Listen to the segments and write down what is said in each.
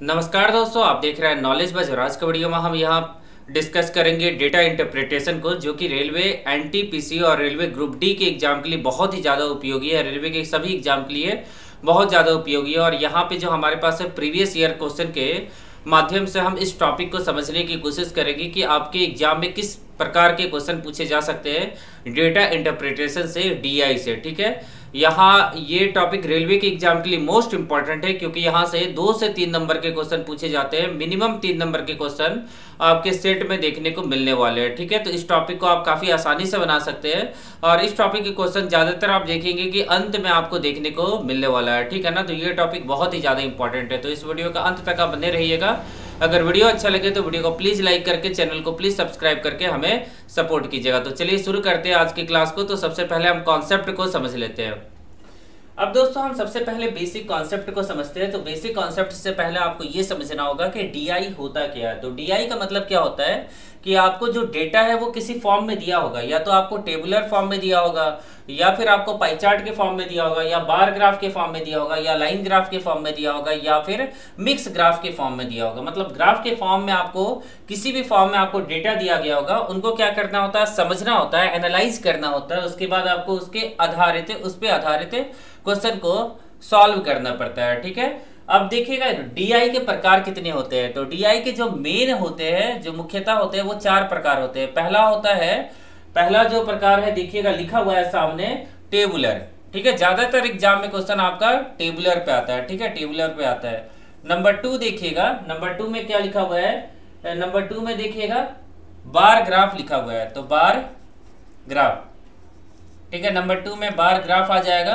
नमस्कार दोस्तों, आप देख रहे हैं नॉलेज बज और आज का वीडियो में हम यहाँ डिस्कस करेंगे डेटा इंटरप्रिटेशन को, जो कि रेलवे एनटीपीसी और रेलवे ग्रुप डी के एग्ज़ाम के लिए बहुत ही ज़्यादा उपयोगी है। रेलवे के सभी एग्ज़ाम के लिए बहुत ज़्यादा उपयोगी है। और यहाँ पे जो हमारे पास है प्रीवियस ईयर क्वेश्चन के माध्यम से हम इस टॉपिक को समझने की कोशिश करेंगे कि आपके एग्ज़ाम में किस प्रकार के क्वेश्चन पूछे जा सकते हैं डेटा इंटरप्रिटेशन से डीआई से, ठीक है? यहाँ ये टॉपिक रेलवे के एग्ज़ाम के लिए मोस्ट इंपॉर्टेंट है, क्योंकि यहाँ से दो से तीन नंबर के क्वेश्चन पूछे जाते हैं। मिनिमम तीन नंबर के क्वेश्चन आपके सेट में देखने को मिलने वाले हैं, ठीक है? तो इस टॉपिक को आप काफ़ी आसानी से बना सकते हैं। और इस टॉपिक के क्वेश्चन ज़्यादातर आप देखेंगे कि अंत में आपको देखने को मिलने वाला है, ठीक है ना? तो ये टॉपिक बहुत ही ज़्यादा इंपॉर्टेंट है। तो इस वीडियो का अंत तक आप बने रहिएगा। अगर वीडियो अच्छा लगे तो वीडियो को प्लीज़ लाइक करके, चैनल को प्लीज़ सब्सक्राइब करके हमें सपोर्ट कीजिएगा। तो चलिए शुरू करते हैं आज की क्लास को। तो सबसे पहले हम कॉन्सेप्ट को समझ लेते हैं। अब दोस्तों, हम सबसे पहले बेसिक कॉन्सेप्ट को समझते हैं। तो बेसिक कॉन्सेप्ट से पहले आपको ये समझना होगा कि डीआई होता क्या है। तो डीआई का मतलब क्या होता है? कि आपको जो डेटा है वो किसी फॉर्म में दिया होगा, या तो आपको टेबुलर फॉर्म में दिया होगा, या फिर आपको पाईचार्ट के फॉर्म में दिया होगा, या बार ग्राफ के फॉर्म में दिया होगा, या लाइन ग्राफ के फॉर्म में दिया होगा, या फिर मिक्स ग्राफ के फॉर्म में दिया होगा। मतलब ग्राफ के फॉर्म में आपको किसी भी फॉर्म में आपको डेटा दिया गया होगा, उनको क्या करना होता है, समझना होता है एनालाइज करना होता है, उसके बाद आपको उसके आधारित, उस पर आधारित क्वेश्चन को सॉल्व करना पड़ता है, ठीक है? अब देखिएगा डीआई के प्रकार कितने होते हैं? तो डीआई के जो मेन होते हैं, जो मुख्यतः होते हैं, वो चार प्रकार होते हैं। पहला होता है, पहला जो प्रकार है, देखिएगा, लिखा हुआ है सामने टेबुलर ठीक है? ज़्यादातर एग्ज़ाम में क्वेश्चन आपका टेबुलर पे आता है। ठीक है? टेबुलर पे आता है। नंबर टू देखिएगा नंबर टू में क्या लिखा हुआ है? नंबर टू में देखिएगा बार ग्राफ लिखा हुआ है। तो बार ग्राफ ठीक है? नंबर टू में बार ग्राफ आ जाएगा।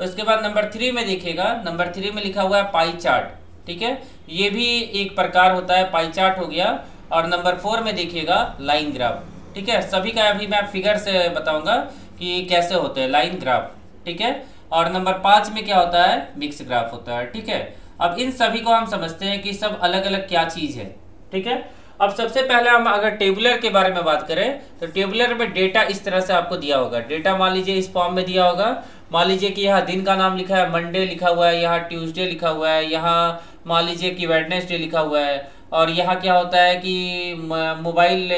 उसके बाद नंबर थ्री में देखिएगा, नंबर थ्री में लिखा हुआ है पाई चार्ट ठीक है? ये भी एक प्रकार होता है पाई चार्ट हो गया। और नंबर फोर में देखिएगा लाइन ग्राफ ठीक है? सभी का अभी मैं फिगर से बताऊँगा कि कैसे होते हैं लाइन ग्राफ ठीक है? और नंबर पाँच में क्या होता है मिक्स ग्राफ होता है, ठीक है? अब इन सभी को हम समझते हैं कि सब अलग अलग क्या चीज़ है, ठीक है? अब सबसे पहले हम अगर टेबुलर के बारे में बात करें तो टेबुलर में डेटा इस तरह से आपको दिया होगा। डेटा मान लीजिए इस फॉर्म में दिया होगा मान लीजिए कि यहाँ दिन का नाम लिखा है मंडे लिखा हुआ है, यहाँ ट्यूसडे लिखा हुआ है, यहाँ मान लीजिए कि वेडनेसडे लिखा हुआ है। और यहाँ क्या होता है कि मोबाइल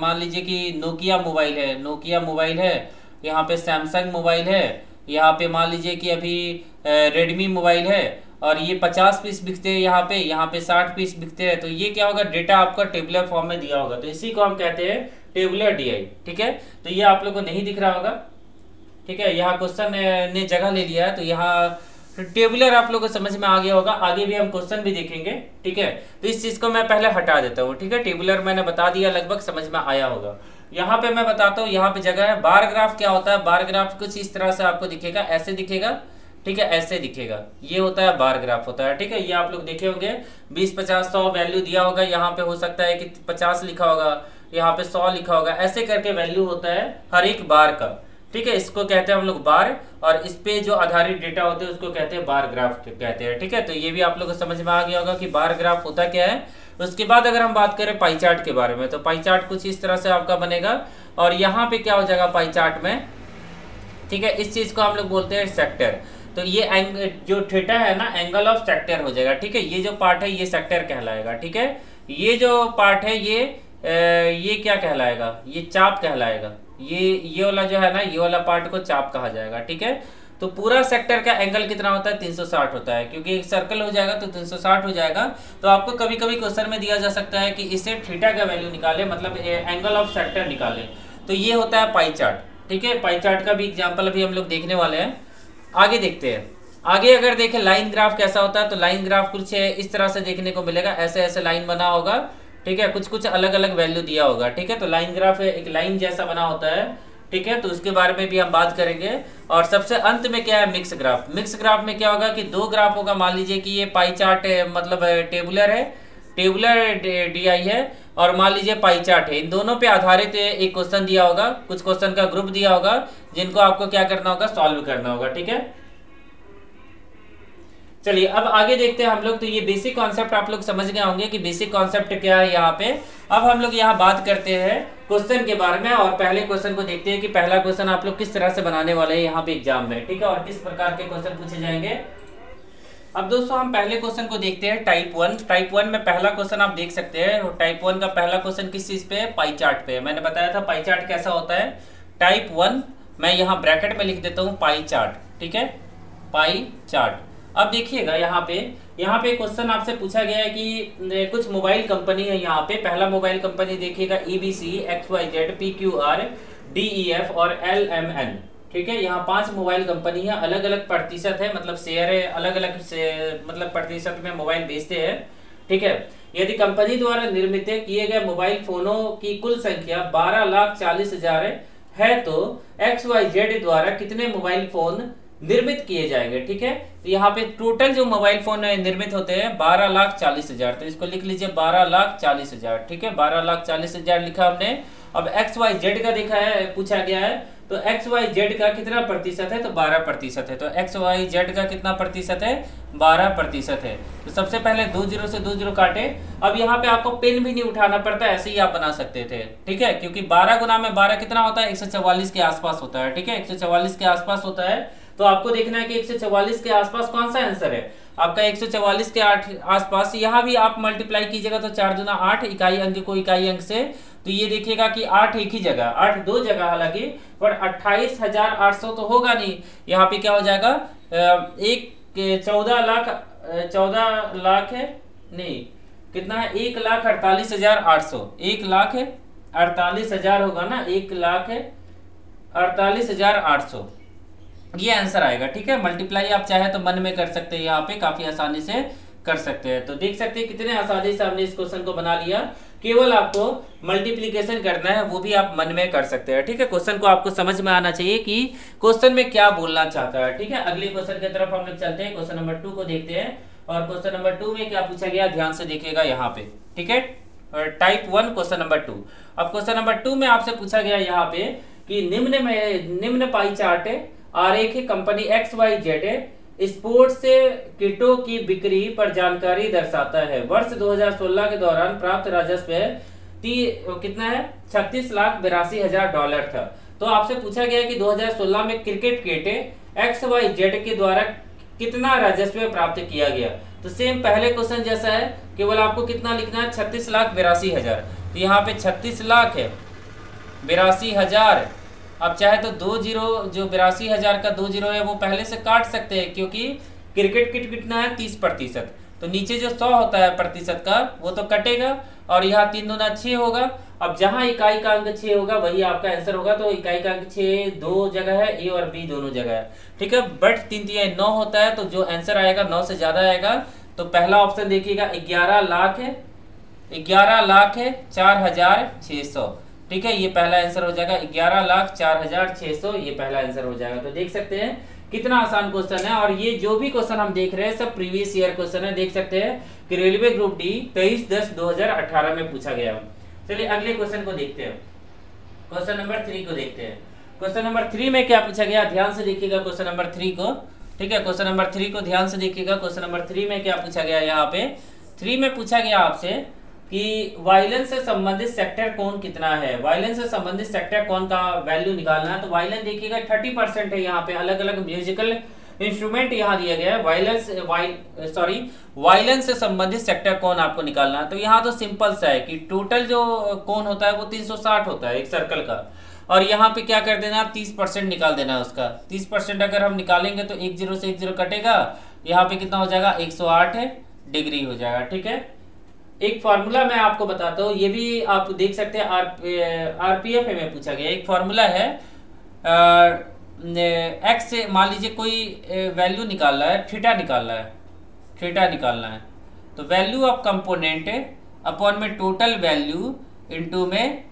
मान लीजिए कि नोकिया मोबाइल है नोकिया मोबाइल है, यहाँ पे सैमसंग मोबाइल है, यहाँ पे मान लीजिए कि अभी रेडमी मोबाइल है, और ये पचास पीस बिकते हैं यहाँ पे यहाँ पे साठ पीस बिकते हैं। तो ये क्या होगा डेटा आपका टेबुलर फॉर्म में दिया होगा। तो इसी को हम कहते हैं टेबुलर डीआई ठीक है? तो ये आप लोग को नहीं दिख रहा होगा। ठीक है, यहाँ क्वेश्चन ने जगह ले लिया है तो यहाँ टेबुलर आप लोग को समझ में आ गया होगा, आगे भी हम क्वेश्चन भी देखेंगे, ठीक है? तो इस चीज़ को मैं पहले हटा देता हूँ, ठीक है? टेबुलर मैंने बता दिया, लगभग समझ में आया होगा। यहाँ पे मैं बताता हूँ, यहाँ पे जगह है बार ग्राफ क्या होता है? बार ग्राफ कुछ इस तरह से आपको दिखेगा, ऐसे दिखेगा, ठीक है? ऐसे दिखेगा। ये होता है बार ग्राफ होता है, ठीक है? ये आप लोग देखे होंगे, बीस पचास सौ वैल्यू दिया होगा, यहाँ पे हो सकता है कि पचास लिखा होगा, यहाँ पे सौ लिखा होगा, ऐसे करके वैल्यू होता है हर एक बार का। ठीक है इसको कहते हैं हम लोग बार और इस पे जो आधारित डेटा होते हैं उसको कहते हैं बार ग्राफ कहते हैं ठीक है? तो ये भी आप लोग को समझ में आ गया होगा कि बार ग्राफ होता क्या है। उसके बाद अगर हम बात करें पाई चार्ट के बारे में तो पाई चार्ट कुछ इस तरह से आपका बनेगा और यहाँ पे क्या हो जाएगा पाई चार्ट में? ठीक है इस चीज़ को हम लोग बोलते हैं सेक्टर तो ये एंग जो थीटा है ना एंगल ऑफ़ सेक्टर हो जाएगा ठीक है? ये जो पार्ट है ये सेक्टर कहलाएगा ठीक है? ये जो पार्ट है ये ए, ये क्या कहलाएगा? ये चाप कहलाएगा। ये ये वाला जो है ना, ये वाला पार्ट को चाप कहा जाएगा, ठीक है? तो पूरा सेक्टर का एंगल कितना होता है? 360 होता है। क्योंकि एक सर्कल हो जाएगा तो 360 हो जाएगा। तो आपको कभी कभी क्वेश्चन में दिया जा सकता है कि इसे थीटा का वैल्यू निकाले मतलब एंगल ऑफ़ सेक्टर निकाले। तो ये होता है पाई चार्ट ठीक है? पाई चार्ट का भी एग्ज़ाम्पल अभी हम लोग देखने वाले हैं। आगे देखते हैं। आगे अगर देखें लाइन ग्राफ कैसा होता है तो लाइन ग्राफ कुछ इस तरह से देखने को मिलेगा। ऐसे ऐसे लाइन बना होगा। ठीक है, कुछ कुछ अलग अलग वैल्यू दिया होगा, ठीक है? तो लाइन ग्राफ एक लाइन जैसा बना होता है, ठीक है? तो उसके बारे में भी हम बात करेंगे। और सबसे अंत में क्या है? मिक्स ग्राफ मिक्स ग्राफ में क्या होगा कि दो ग्राफ होगा। मान लीजिए कि ये पाई चार्ट मतलब टेबुलर है। टेबुलर डी आई है। और मान लीजिए पाई चार्ट है। इन दोनों पे आधारित एक क्वेश्चन दिया होगा, कुछ क्वेश्चन का ग्रुप दिया होगा, जिनको आपको क्या करना होगा? सॉल्व करना होगा, ठीक है? चलिए, अब आगे देखते हैं हम लोग। तो ये बेसिक कॉन्सेप्ट आप लोग समझ गए होंगे कि बेसिक कॉन्सेप्ट क्या है यहाँ पे। अब हम लोग यहाँ बात करते हैं क्वेश्चन के बारे में और पहले क्वेश्चन को देखते हैं कि पहला क्वेश्चन आप लोग किस तरह से बनाने वाले हैं यहाँ पे एग्ज़ाम में, ठीक है? और किस प्रकार के क्वेश्चन पूछे जाएँगे। अब दोस्तों, हम पहले क्वेश्चन को देखते हैं टाइप वन टाइप वन में पहला क्वेश्चन आप देख सकते हैं। टाइप वन का पहला क्वेश्चन किस चीज़ पे है? पाई चार्ट पे है। मैंने बताया था पाई चार्ट कैसा होता है। टाइप वन मैं यहाँ ब्रैकेट में लिख देता हूँ पाई चार्ट ठीक है? पाई चार्ट अब देखिएगा यहाँ पे यहाँ पे क्वेश्चन आपसे पूछा गया है कि कुछ मोबाइल कंपनी है यहाँ पे। पहला मोबाइल कंपनी देखिएगा EBC X Y Z P Q R D E F और एल एम एन ठीक है, यहाँ पाँच मोबाइल कंपनी है अलग अलग प्रतिशत है मतलब शेयर है अलग अलग से मतलब प्रतिशत में मोबाइल बेचते हैं। ठीक है, यदि कंपनी द्वारा निर्मित किए गए मोबाइल फोनों की कुल संख्या बारह लाख चालीस हज़ार है तो एक्स वाई जेड द्वारा कितने मोबाइल फ़ोन निर्मित किए जाएँगे, ठीक है? तो यहाँ पे टोटल जो मोबाइल फ़ोन निर्मित होते हैं बारह लाख चालीस हज़ार। तो इसको लिख लीजिए बारह लाख चालीस हज़ार, ठीक है? बारह लाख चालीस हज़ार लिखा हमने। अब एक्स वाई जेड का देखा है, पूछा गया है। तो एक्स वाई जेड का कितना प्रतिशत है? तो बारह प्रतिशत है। तो एक्स वाई जेड का कितना प्रतिशत है? बारह प्रतिशत है। तो सबसे पहले दो ज़ीरो से दो ज़ीरो काटे। अब यहाँ पे आपको पेन भी नहीं उठाना पड़ता, ऐसे ही आप बना सकते थे, ठीक है? क्योंकि बारह गुना में बारह कितना होता है? एक के आसपास होता है, ठीक है? एक के आसपास होता है। तो आपको देखना है कि एक सौ चौवालीस के आसपास कौन सा आंसर है? आपका 144 के आठ आसपास, यहाँ भी आप मल्टीप्लाई कीजिएगा तो चार दुना आठ, इकाई अंक को इकाई अंक से तो ये देखिएगा कि आठ एक ही जगह, आठ दो जगह हालाँकि, पर अट्ठाईस हज़ार आठ सौ तो होगा नहीं। यहाँ पे क्या हो जाएगा? एक चौदह लाख चौदह लाख है, नहीं, कितना है? एक लाख अड़तालीस हज़ार आठ सौ। एक लाख अड़तालीस हज़ार होगा ना, एक लाख अड़तालीस हज़ार आठ सौ। ये आंसर आएगा, ठीक है? मल्टीप्लाई आप चाहे तो मन में कर सकते हैं, यहाँ पे काफ़ी आसानी से कर सकते हैं। तो देख सकते हैं कितने आसानी से हमने इस क्वेश्चन को बना लिया। केवल आपको मल्टीप्लीकेशन करना है, वो भी आप मन में कर सकते हैं, ठीक है? क्वेश्चन को आपको समझ में आना चाहिए कि क्वेश्चन में क्या बोलना चाहता है, ठीक है? अगले क्वेश्चन की तरफ़ हम लोग चलते हैं क्वेश्चन नंबर टू को देखते हैं। और क्वेश्चन नंबर टू में क्या पूछा गया? ध्यान से देखेगा यहाँ पे, ठीक है? Type one question number two अब क्वेश्चन नंबर टू में आपसे पूछा गया यहाँ पे कि निम्न में, निम्न पाई चार्ट आरेख company X Y Z sports किटों की बिक्री पर जानकारी दर्शाता है। वर्ष 2016 के दौरान प्राप्त राजस्व कितना है? छत्तीस लाख बिरासी हज़ार डॉलर था। तो आपसे पूछा गया कि 2016 में cricket kit X Y Z के द्वारा कितना राजस्व प्राप्त किया गया? तो सेम पहले क्वेश्चन जैसा है, केवल आपको कितना लिखना है? छत्तीस लाख बिरासी हज़ार। तो यहाँ पे छत्तीस लाख है, बिरासी हज़ार। अब चाहे तो दो ज़ीरो, जो बिरासी हज़ार का दो ज़ीरो है, वो पहले से काट सकते हैं, क्योंकि क्रिकेट किट कितना है? तीस प्रतिशत। तो नीचे जो सौ होता है प्रतिशत का, वो तो कटेगा, और यहाँ तीन दूना छः होगा। अब जहाँ इकाई का अंक छः होगा, वही आपका आंसर होगा। तो इकाई का अंक छः दो जगह है, ए और बी दोनों जगह है। ठीक है? बट तीन तीन नौ होता है तो जो आंसर आएगा, नौ से ज़्यादा आएगा। तो पहला ऑप्शन देखिएगा, ग्यारह लाख है। ग्यारह लाख है, चार हज़ार छह सौ। ठीक है, ये पहला आंसर हो जाएगा ग्यारह लाख चार हज़ार छह सौ, ये पहला आंसर हो जाएगा। तो देख सकते हैं कितना आसान क्वेश्चन है और ये जो भी क्वेश्चन हम देख रहे हैं, सब प्रीवियस ईयर क्वेश्चन है। देख सकते हैं कि रेलवे ग्रुप डी तेईस दस दो हज़ार अठारह में पूछा गया। चलिए अगले क्वेश्चन को देखते हैं। क्वेश्चन नंबर थ्री को देखते हैं। क्वेश्चन नंबर थ्री में क्या पूछा गया? ध्यान से देखिएगा क्वेश्चन नंबर थ्री को। ठीक है क्वेश्चन नंबर थ्री को ध्यान से देखिएगा। क्वेश्चन नंबर थ्री में क्या पूछा गया यहाँ पे? थ्री में पूछा गया आपसे कि वायलेंस से संबंधित सेक्टर कौन कितना है? वायलेंस से संबंधित सेक्टर कौन का वैल्यू निकालना है? तो वायलेंस देखिएगा थर्टी परसेंट है यहाँ पे। अलग अलग म्यूजिकल इंस्ट्रूमेंट यहाँ दिया गया है। वायलेंस सॉरी वायलेंस से संबंधित सेक्टर कौन आपको निकालना है? तो यहाँ तो सिंपल सा है कि टोटल जो कौन होता है, वो 360 होता है एक सर्कल का। और यहाँ पे क्या कर देना तीस परसेंट निकाल देना है उसका। तीस परसेंट अगर हम निकालेंगे तो एक ज़ीरो से एक ज़ीरो कटेगा। यहाँ पे कितना हो जाएगा? एक सौ आठ डिग्री हो जाएगा, ठीक है? एक फॉर्मूला मैं आपको बताता हूँ, ये भी आप देख सकते हैं आर आरपीएफ में पूछा गया एक फॉर्मूला है एक्स से मान लीजिए कोई वैल्यू निकालना है थीटा निकालना है थीटा निकालना है। तो वैल्यू ऑफ़ कंपोनेंट अपॉन में टोटल वैल्यू इनटू में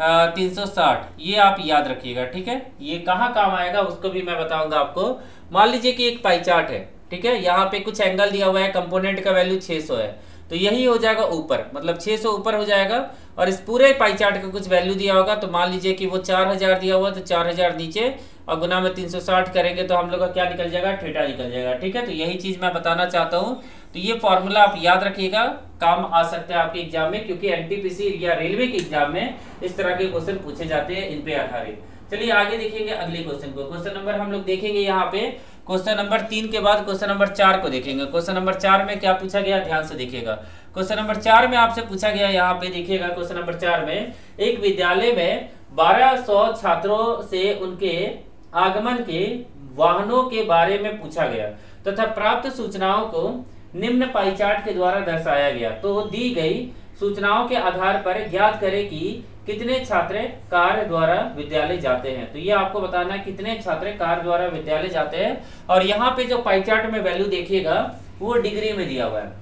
तीन सौ साठ। ये आप याद रखिएगा, ठीक है? ये कहाँ काम आएगा, उसको भी मैं बताऊँगा आपको। मान लीजिए कि एक पाई चार्ट है, ठीक है? यहाँ पे कुछ एंगल दिया हुआ है कंपोनेंट का वैल्यू 600 है। तो यही हो जाएगा ऊपर। मतलब 600 ऊपर हो जाएगा और इस पूरे पाई चार्ट का कुछ वैल्यू दिया होगा तो मान लीजिए कि वो 4000 दिया हुआ तो 4000 नीचे और गुना में 360 करेंगे तो हम लोग का क्या निकल जाएगा? ठेठा निकल जाएगा, ठीक है? तो यही चीज़ मैं बताना चाहता हूँ। तो ये फॉर्मूला आप याद रखिएगा, काम आ सकता है आपके एग्ज़ाम में, क्योंकि एनटीपीसी या रेलवे के एग्ज़ाम में इस तरह के क्वेश्चन पूछे जाते हैं, इन पे आधारित। चलिए आगे देखेंगे अगले क्वेश्चन को। क्वेश्चन नंबर हम लोग देखेंगे यहाँ पे। क्वेश्चन नंबर तीन के बाद क्वेश्चन नंबर चार को देखेंगे। क्वेश्चन नंबर चार में क्या पूछा गया? ध्यान से देखिएगा। क्वेश्चन नंबर चार में आपसे पूछा गया, यहाँ पे देखिएगा क्वेश्चन नंबर चार में, एक विद्यालय में 1200 छात्रों से उनके आगमन के वाहनों के बारे में पूछा गया तथा तो प्राप्त सूचनाओं को निम्न पाई चार्ट के द्वारा दर्शाया गया। तो दी गई सूचनाओं के आधार पर ज्ञात करें कि कितने छात्र कार द्वारा विद्यालय जाते हैं? तो ये आपको बताना है कितने छात्र कार द्वारा विद्यालय जाते हैं। और यहाँ पे जो पाई चार्ट में वैल्यू देखिएगा, वो डिग्री में दिया हुआ है।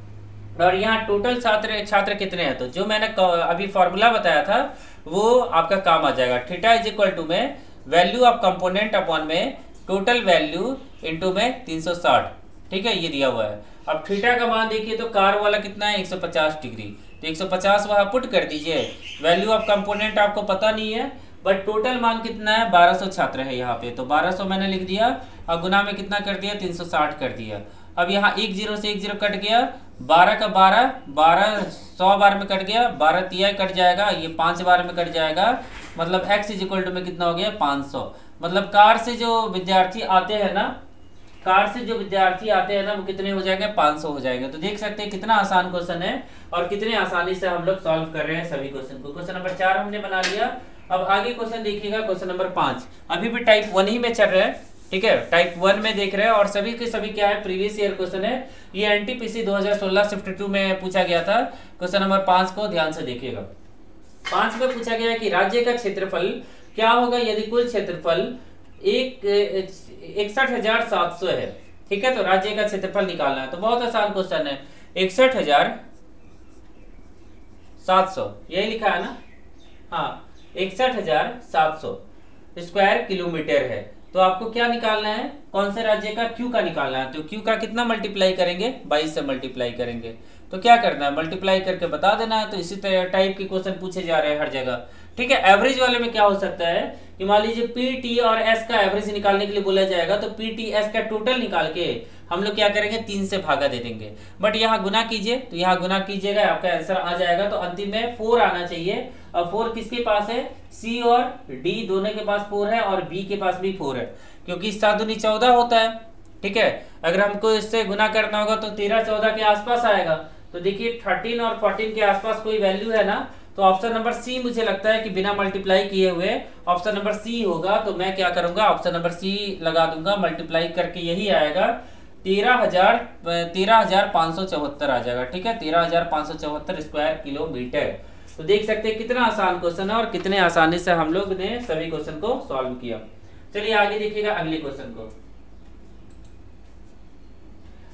और यहाँ टोटल छात्र छात्र कितने हैं? तो जो मैंने अभी फॉर्मूला बताया था, वो आपका काम आ जाएगा। थीटा इज़ इक्वल टू में वैल्यू ऑफ़ कंपोनेंट अपॉन में टोटल वैल्यू इनटू में 360 ठीक है, ये दिया हुआ है। अब थीटा का मान देखिए तो कार वाला कितना है? 150 डिग्री। तो 150 वहाँ पुट कर दीजिए। वैल्यू ऑफ़ कंपोनेंट आपको पता नहीं है बट टोटल मान कितना है? 1200 छात्र है यहाँ पे। तो 1200 मैंने लिख दिया और गुना में कितना कर दिया? 360 कर दिया। अब यहाँ एक ज़ीरो से एक ज़ीरो कट गया। बारह का बारह बारह सौ बार में कट गया। बारह तिया कट जाएगा, ये पाँच बार में कट जाएगा। मतलब एक्स इज़ में कितना हो गया? पाँच सौ। मतलब कार से जो विद्यार्थी आते हैं ना कार से जो विद्यार्थी आते हैं ना, वो कितने हो जाएँगे? 500 हो जाएँगे। तो देख सकते हैं कितना आसान क्वेश्चन है और कितने आसानी से हम लोग सॉल्व कर रहे हैं सभी क्वेश्चन को। क्वेश्चन नंबर चार हमने बना लिया। अब आगे क्वेश्चन देखिएगा क्वेश्चन नंबर पाँच। अभी भी टाइप वन ही में चल रहा है, ठीक है? टाइप वन में देख रहे हैं और सभी के सभी क्या है? प्रीवियस ईयर क्वेश्चन है। ये एनटीपीसी 2016 शिफ्ट टू में पूछा गया था। क्वेश्चन नंबर पाँच को ध्यान से देखिएगा। पाँच में पूछा गया कि राज्य का क्षेत्रफल क्या होगा? यदि कुल क्षेत्रफल एक इकसठ हज़ार सात सौ है। ठीक है तो राज्य का क्षेत्रफल निकालना है। तो बहुत आसान क्वेश्चन है। इकसठ हज़ार सात सौ। यही लिखा है ना? हाँ इकसठ हज़ार सात सौ स्क्वायर किलोमीटर है। तो आपको क्या निकालना है? कौन से राज्य का? क्यू का निकालना है। तो क्यू का कितना मल्टीप्लाई करेंगे? बाईस से मल्टीप्लाई करेंगे। तो क्या करना है? मल्टीप्लाई करके बता देना है। तो इसी तरह टाइप के क्वेश्चन पूछे जा रहे हैं हर जगह। ठीक है एवरेज वाले में क्या हो सकता है कि मान लीजिए पी टी और एस का एवरेज निकालने के लिए बोला जाएगा तो पी टी एस का टोटल निकाल के हम लोग क्या करेंगे, तीन से भागा दे देंगे। बट यहाँ गुना कीजिए तो यहाँ गुना कीजिएगा, आपका आंसर आ जाएगा। तो अंतिम में फोर आना चाहिए। और फोर किसके पास है? सी और डी दोनों के पास फोर है और बी के पास भी फोर है। क्योंकि सात दुनी चौदह होता है, ठीक है? अगर हमको इससे गुना करना होगा तो तेरह चौदह के आसपास आएगा। तो देखिए थर्टीन और फोर्टीन के आसपास कोई वैल्यू है ना तो ऑप्शन नंबर सी मुझे लगता है कि बिना मल्टीप्लाई किए हुए ऑप्शन नंबर सी होगा तो मैं क्या करूँगा? ऑप्शन नंबर सी लगा दूँगा मल्टीप्लाई करके यही आएगा। तेरह हज़ार तेरह हज़ार पाँच सौ चौहत्तर आ जाएगा, ठीक है? तेरह हज़ार पाँच सौ चौहत्तर स्क्वायर किलोमीटर तो देख सकते हैं कितना आसान क्वेश्चन है और कितने आसानी से हम लोग ने सभी क्वेश्चन को सॉल्व किया। चलिए आगे देखिएगा अगले क्वेश्चन को।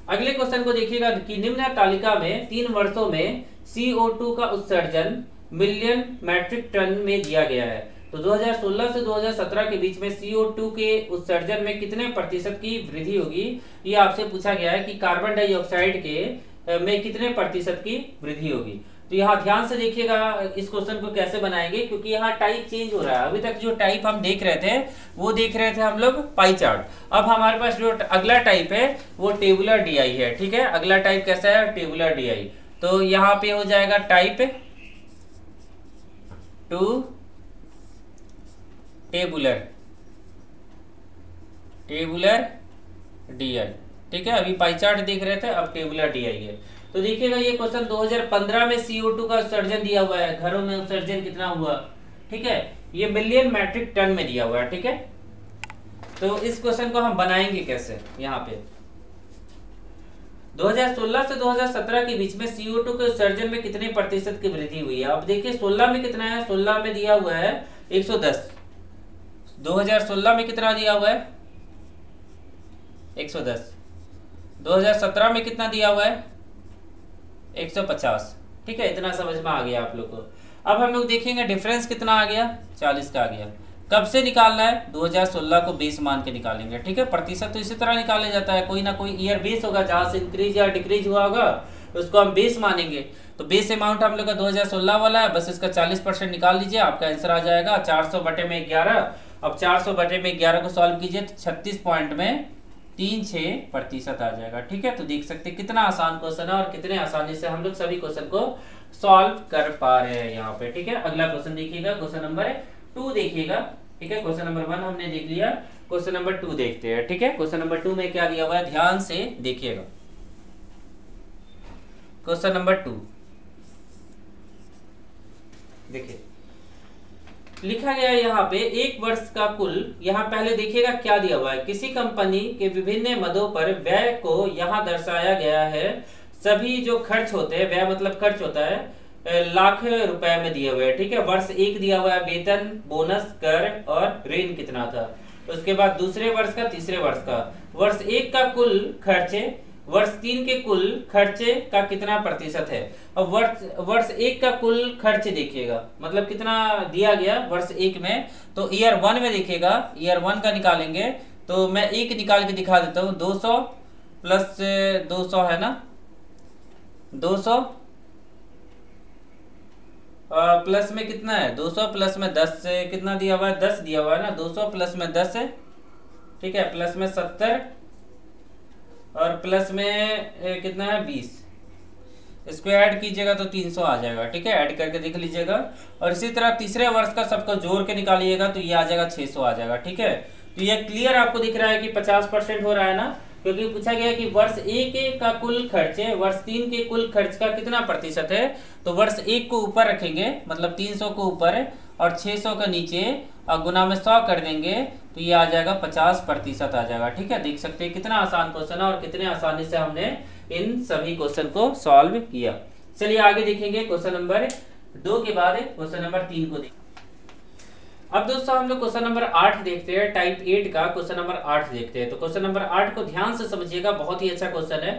अगले क्वेश्चन को देखिएगा कि निम्न तालिका में तीन वर्षों में CO2 का उत्सर्जन मिलियन मैट्रिक टन में दिया गया है। तो 2016 से 2017 के बीच में CO2 के उत्सर्जन में कितने प्रतिशत की वृद्धि होगी, ये आपसे पूछा गया है कि कार्बन डाइऑक्साइड के में कितने प्रतिशत की वृद्धि होगी। तो यहाँ ध्यान से देखिएगा, इस क्वेश्चन को कैसे बनाएँगे, क्योंकि यहाँ टाइप चेंज हो रहा है। अभी तक जो टाइप हम देख रहे थे, वो देख रहे थे हम लोग पाई चार्ट अब हमारे पास जो अगला टाइप है, वो टेबुलर डीआई है, ठीक है? अगला टाइप कैसा है? टेबुलर डीआई तो यहाँ पे हो जाएगा type two tabular tabular DI ठीक है, अभी पाई चार्ट देख रहे थे, अब टेबुलर डीआई है। तो देखिएगा, ये क्वेश्चन 2015 में CO2 का उत्सर्जन दिया हुआ है, घरों में उत्सर्जन कितना हुआ, ठीक है? ये मिलियन मैट्रिक टन में दिया हुआ है, ठीक है? तो इस क्वेश्चन को हम बनाएँगे कैसे? यहाँ पे। 2016 से 2017 के बीच में CO2 के उत्सर्जन में कितने प्रतिशत की वृद्धि हुई है? अब देखिए 16 में कितना है? 16 में दिया हुआ है 110 2016 में कितना दिया हुआ है? 110 2017 में कितना दिया हुआ है? 150 ठीक है, इतना समझ में आ गया आप लोग को। अब हम लोग देखेंगे डिफरेंस कितना आ गया? 40 का आ गया। कब से निकालना है? 2016 को बेस मान के निकालेंगे, ठीक है? प्रतिशत तो इसी तरह निकाला जाता है, कोई ना कोई ईयर बेस होगा, जहाँ से इंक्रीज या डिक्रीज हुआ होगा, उसको हम बेस मानेंगे। तो बेस अमाउंट हम लोग का 2016 वाला है, बस इसका 40 परसेंट निकाल लीजिए आपका आंसर आ जाएगा 400 बटे में 11 अब 400 बटे में 11 को सॉल्व कीजिए तो 36 पॉइंट में तीन छह प्रतिशत आ जाएगा, ठीक है? तो देख सकते हैं कितना आसान क्वेश्चन है और कितने आसानी से हम लोग सभी क्वेश्चन को सॉल्व कर पा रहे हैं यहाँ पे, ठीक है? अगला क्वेश्चन देखिएगा क्वेश्चन नंबर टू देखिएगा, ठीक है? क्वेश्चन नंबर वन हमने देख लिया क्वेश्चन नंबर टू देखते हैं, ठीक है? क्वेश्चन नंबर टू में क्या दिया हुआ है? ध्यान से देखिएगा। क्वेश्चन नंबर टू देखिए, लिखा गया है यहाँ पे, एक वर्ष का कुल, यहाँ पहले देखिएगा क्या दिया हुआ है। किसी कंपनी के विभिन्न मदों पर व्यय को यहाँ दर्शाया गया है। सभी जो खर्च होते हैं, व्यय मतलब खर्च होता है लाख रुपए में दिए हुए ठीक है? वर्ष एक दिया हुआ है, वेतन, बोनस, कर और ऋण कितना था? उसके बाद दूसरे वर्ष का, तीसरे वर्ष का। वर्ष एक का कुल खर्चे, वर्ष तीन के कुल खर्चे का कितना प्रतिशत है? और वर्ष वर्ष एक का कुल खर्च देखिएगा मतलब कितना दिया गया वर्ष एक में? तो ईयर वन में देखिएगा, ईयर वन का निकालेंगे तो मैं एक निकाल के दिखा देता हूँ, दो सौ प्लस दो सौ है ना? दो सौ प्लस में कितना है? 200 प्लस में 10 से कितना दिया हुआ है? 10 दिया हुआ है ना? 200 प्लस में 10 है। ठीक है, प्लस में 70 और प्लस में कितना है? 20 इसको ऐड कीजिएगा तो 300 आ जाएगा। ठीक है, ऐड करके देख लीजिएगा। और इसी तरह तीसरे वर्ष का सबको जोड़ के निकालिएगा तो ये आ जाएगा 600 आ जाएगा। ठीक है? तो ये क्लियर आपको दिख रहा है कि 50 परसेंट हो रहा है ना? क्योंकि पूछा गया कि वर्ष एक का कुल खर्च वर्ष तीन के कुल खर्च का कितना प्रतिशत है? तो वर्ष एक को ऊपर रखेंगे मतलब 300 को ऊपर और 600 का नीचे और गुना में 100 कर देंगे तो ये आ जाएगा 50 प्रतिशत आ जाएगा। ठीक है, देख सकते हैं कितना आसान क्वेश्चन है और कितने आसानी से हमने इन सभी क्वेश्चन को सॉल्व किया। चलिए आगे देखेंगे क्वेश्चन नंबर दो के बाद क्वेश्चन नंबर तीन को देखेंगे अब दोस्तों हम लोग क्वेश्चन नंबर आठ देखते हैं टाइप एट का क्वेश्चन नंबर आठ देखते हैं। तो क्वेश्चन नंबर आठ को ध्यान से समझिएगा, बहुत ही अच्छा क्वेश्चन है।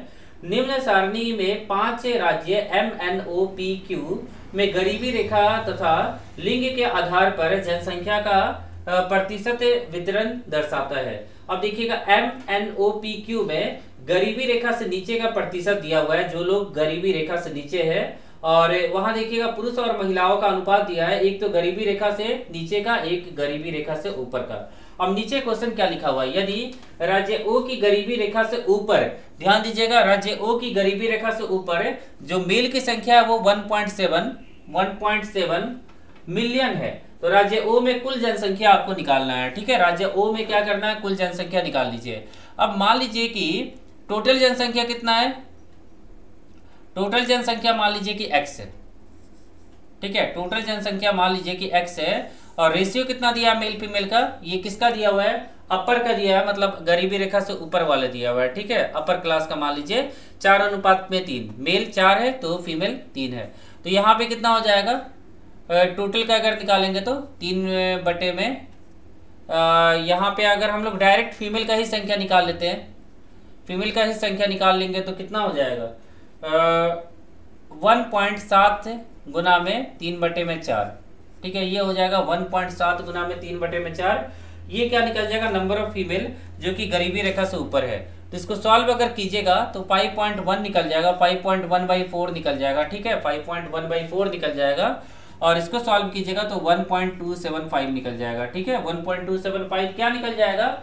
निम्न सारणी में पाँच राज्य M N O P Q में गरीबी रेखा तथा लिंग के आधार पर जनसंख्या का प्रतिशत वितरण दर्शाता है। अब देखिएगा M N O P Q में गरीबी रेखा से नीचे का प्रतिशत दिया हुआ है, जो लोग गरीबी रेखा से नीचे है और वहाँ देखिएगा पुरुष और महिलाओं का अनुपात दिया है। एक तो गरीबी रेखा से नीचे का, एक गरीबी रेखा से ऊपर का। अब नीचे क्वेश्चन क्या लिखा हुआ है? यदि राज्य ओ की गरीबी रेखा से ऊपर, ध्यान दीजिएगा, राज्य ओ की गरीबी रेखा से ऊपर जो मेल की संख्या है वो 1.7 1.7 मिलियन है। तो राज्य ओ में कुल जनसंख्या आपको निकालना है, ठीक है? राज्य ओ में क्या करना है? कुल जनसंख्या निकाल लीजिए अब मान लीजिए कि टोटल जनसंख्या कितना है? टोटल जनसंख्या मान लीजिए कि एक्स है। ठीक है, टोटल जनसंख्या मान लीजिए कि एक्स है और रेशियो कितना दिया है मेल फीमेल का? ये किसका दिया हुआ है? अपर का दिया है मतलब गरीबी रेखा से ऊपर वाले दिया हुआ है। ठीक है अपर क्लास का मान लीजिए चार अनुपात में तीन। मेल चार है तो फीमेल तीन है। तो यहाँ पे कितना हो जाएगा? टोटल का अगर निकालेंगे तो तीन बटे में यहाँ पे अगर हम लोग डायरेक्ट फीमेल का ही संख्या निकाल लेते हैं फीमेल का ही संख्या निकाल लेंगे तो कितना हो जाएगा? वन पॉइंट सात गुना में तीन बटे में चार। ठीक है, ये हो जाएगा वन पॉइंट सात गुना में तीन बटे में चार। ये क्या निकल जाएगा? नंबर ऑफ़ फीमेल, जो कि गरीबी रेखा से ऊपर है। तो इसको सॉल्व अगर कीजिएगा तो फाइव पॉइंट वन निकल जाएगा, five point one by four निकल जाएगा। ठीक है, five point one by four निकल जाएगा। और इसको सॉल्व कीजिएगा तो one point two seven five निकल जाएगा। ठीक है, one point two seven five क्या निकल जाएगा?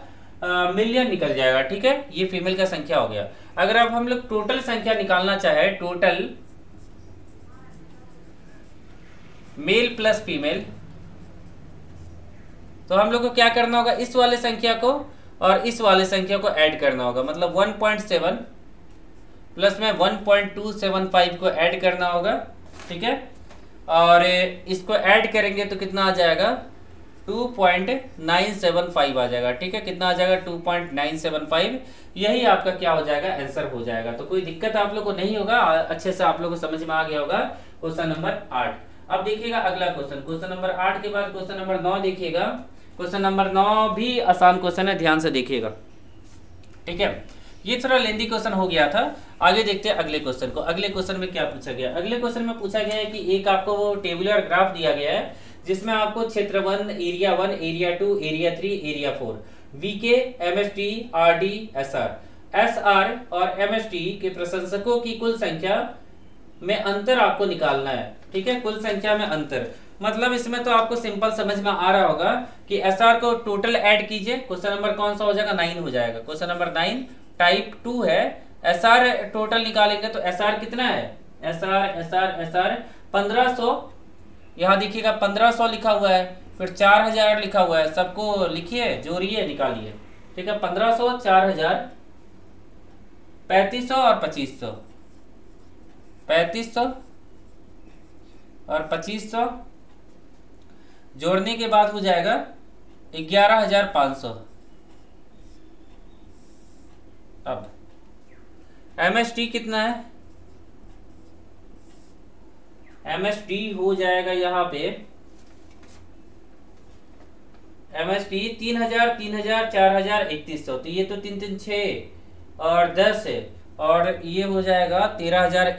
मिलियन निकल जाएगा। ठीक है, ये फीमेल का संख्या हो गया। अगर अब हम लोग टोटल संख्या निकालना चाहे टोटल मेल प्लस फीमेल तो हम लोग को क्या करना होगा? इस वाले संख्या को और इस वाले संख्या को ऐड करना होगा। मतलब 1.7 प्लस में 1.275 को ऐड करना होगा, ठीक है? और इसको ऐड करेंगे तो कितना आ जाएगा? 2.975 आ जाएगा, ठीक है? कितना आ जाएगा? 2.975 यही आपका क्या हो जाएगा? आंसर हो जाएगा। तो कोई दिक्कत आप लोग को नहीं होगा, अच्छे से आप लोग को समझ में आ गया होगा क्वेश्चन नंबर आठ। अब देखिएगा अगला क्वेश्चन। क्वेश्चन नंबर आठ के बाद क्वेश्चन नंबर नौ देखिएगा। क्वेश्चन नंबर नौ भी आसान क्वेश्चन है, ध्यान से देखिएगा। ठीक है? ये थोड़ा लेंदी क्वेश्चन हो गया था। आगे देखते हैं अगले क्वेश्चन को। अगले क्वेश्चन में क्या पूछा गया? अगले क्वेश्चन में पूछा गया है कि एक आपको वो टेबुलर ग्राफ दिया गया है जिसमें आपको क्षेत्र one area one area two area three area four VK M S T R D S R S R और एम एस टी के प्रशंसकों की कुल संख्या में अंतर आपको निकालना है, ठीक है? कुल संख्या में अंतर। मतलब इसमें तो आपको सिंपल समझ में आ रहा होगा कि एस आर को टोटल ऐड कीजिए क्वेश्चन नंबर कौन सा हो जाएगा? नाइन हो जाएगा। Question number nine type two है। एस आर टोटल निकालेंगे तो एस आर कितना है? S R S R S R पंद्रह सौ यहाँ देखिएगा, पंद्रह सौ लिखा हुआ है, फिर चार हज़ार लिखा हुआ है। सबको लिखिए, जोड़िए, निकालिए। ठीक है, पंद्रह सौ, चार हज़ार, पैंतीस सौ और पच्चीस सौ। पैंतीस सौ और पच्चीस सौ। जोड़ने के बाद हो जाएगा ग्यारह हज़ार पाँच सौ। अब एम एस टी कितना है? एम एस टी हो जाएगा यहाँ पे। एम एस टी तीन हज़ार तीन हज़ार, चार हज़ार इकतीस सौ। तो ये तो तीन तीन, छ और दस है। और ये हो जाएगा तेरह हज़ार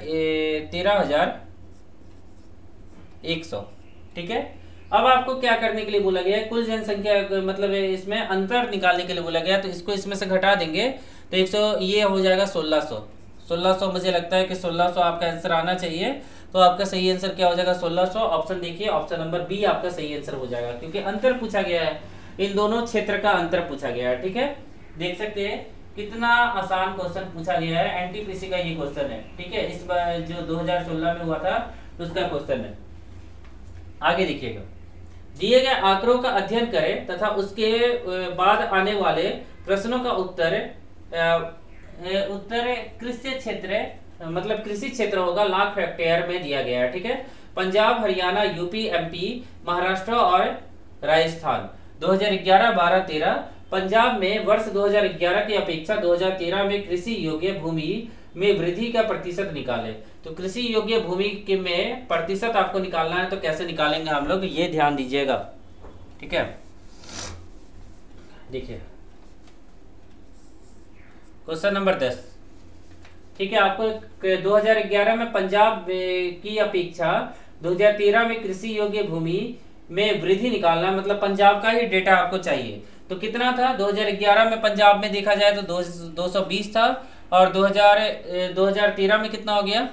तेरह हज़ार एक सौ। ठीक है? अब आपको क्या करने के लिए बोला गया है? कुल जनसंख्या मतलब इसमें अंतर निकालने के लिए बोला गया तो इसको इसमें से घटा देंगे। तो एक सौ, ये हो जाएगा सोलह सौ। सोलह सौ मुझे लगता है कि सोलह सौ आपका आंसर आना चाहिए। तो आपका सही आंसर क्या हो जाएगा? सोलह सौ। ऑप्शन देखिए ऑप्शन नंबर बी आपका सही आंसर हो जाएगा, क्योंकि अंतर पूछा गया है। इन दोनों क्षेत्र का अंतर पूछा गया है, ठीक है? देख सकते हैं, कितना आसान क्वेश्चन पूछा गया है। एनटीपीसी का ये क्वेश्चन है, ठीक है? इस बार जो 2016 में हुआ था, उसका क्वेश्चन है। आगे देखिएगा। दिए गए आंकड़ों का अध्ययन करें तथा उसके बाद आने वाले प्रश्नों का उत्तर उत्तर कृषि क्षेत्र मतलब कृषि क्षेत्र होगा, लाख हेक्टेयर में दिया गया है, ठीक है? पंजाब, हरियाणा, यूपी एमपी महाराष्ट्र और राजस्थान। 2011 12 13 पंजाब में वर्ष 2011 की अपेक्षा 2013 में कृषि योग्य भूमि में वृद्धि का प्रतिशत निकाले। तो कृषि योग्य भूमि के में प्रतिशत आपको निकालना है तो कैसे निकालेंगे हम लोग? ये ध्यान दीजिएगा, ठीक है? देखिए। क्वेश्चन नंबर दस। ठीक है आपको 2011 में पंजाब की अपेक्षा 2013 में कृषि योग्य भूमि में वृद्धि निकालना मतलब पंजाब का ही डेटा आपको चाहिए। तो कितना था? 2011 में पंजाब में देखा जाए तो दो, 220 था और 2000 2013 में कितना हो गया?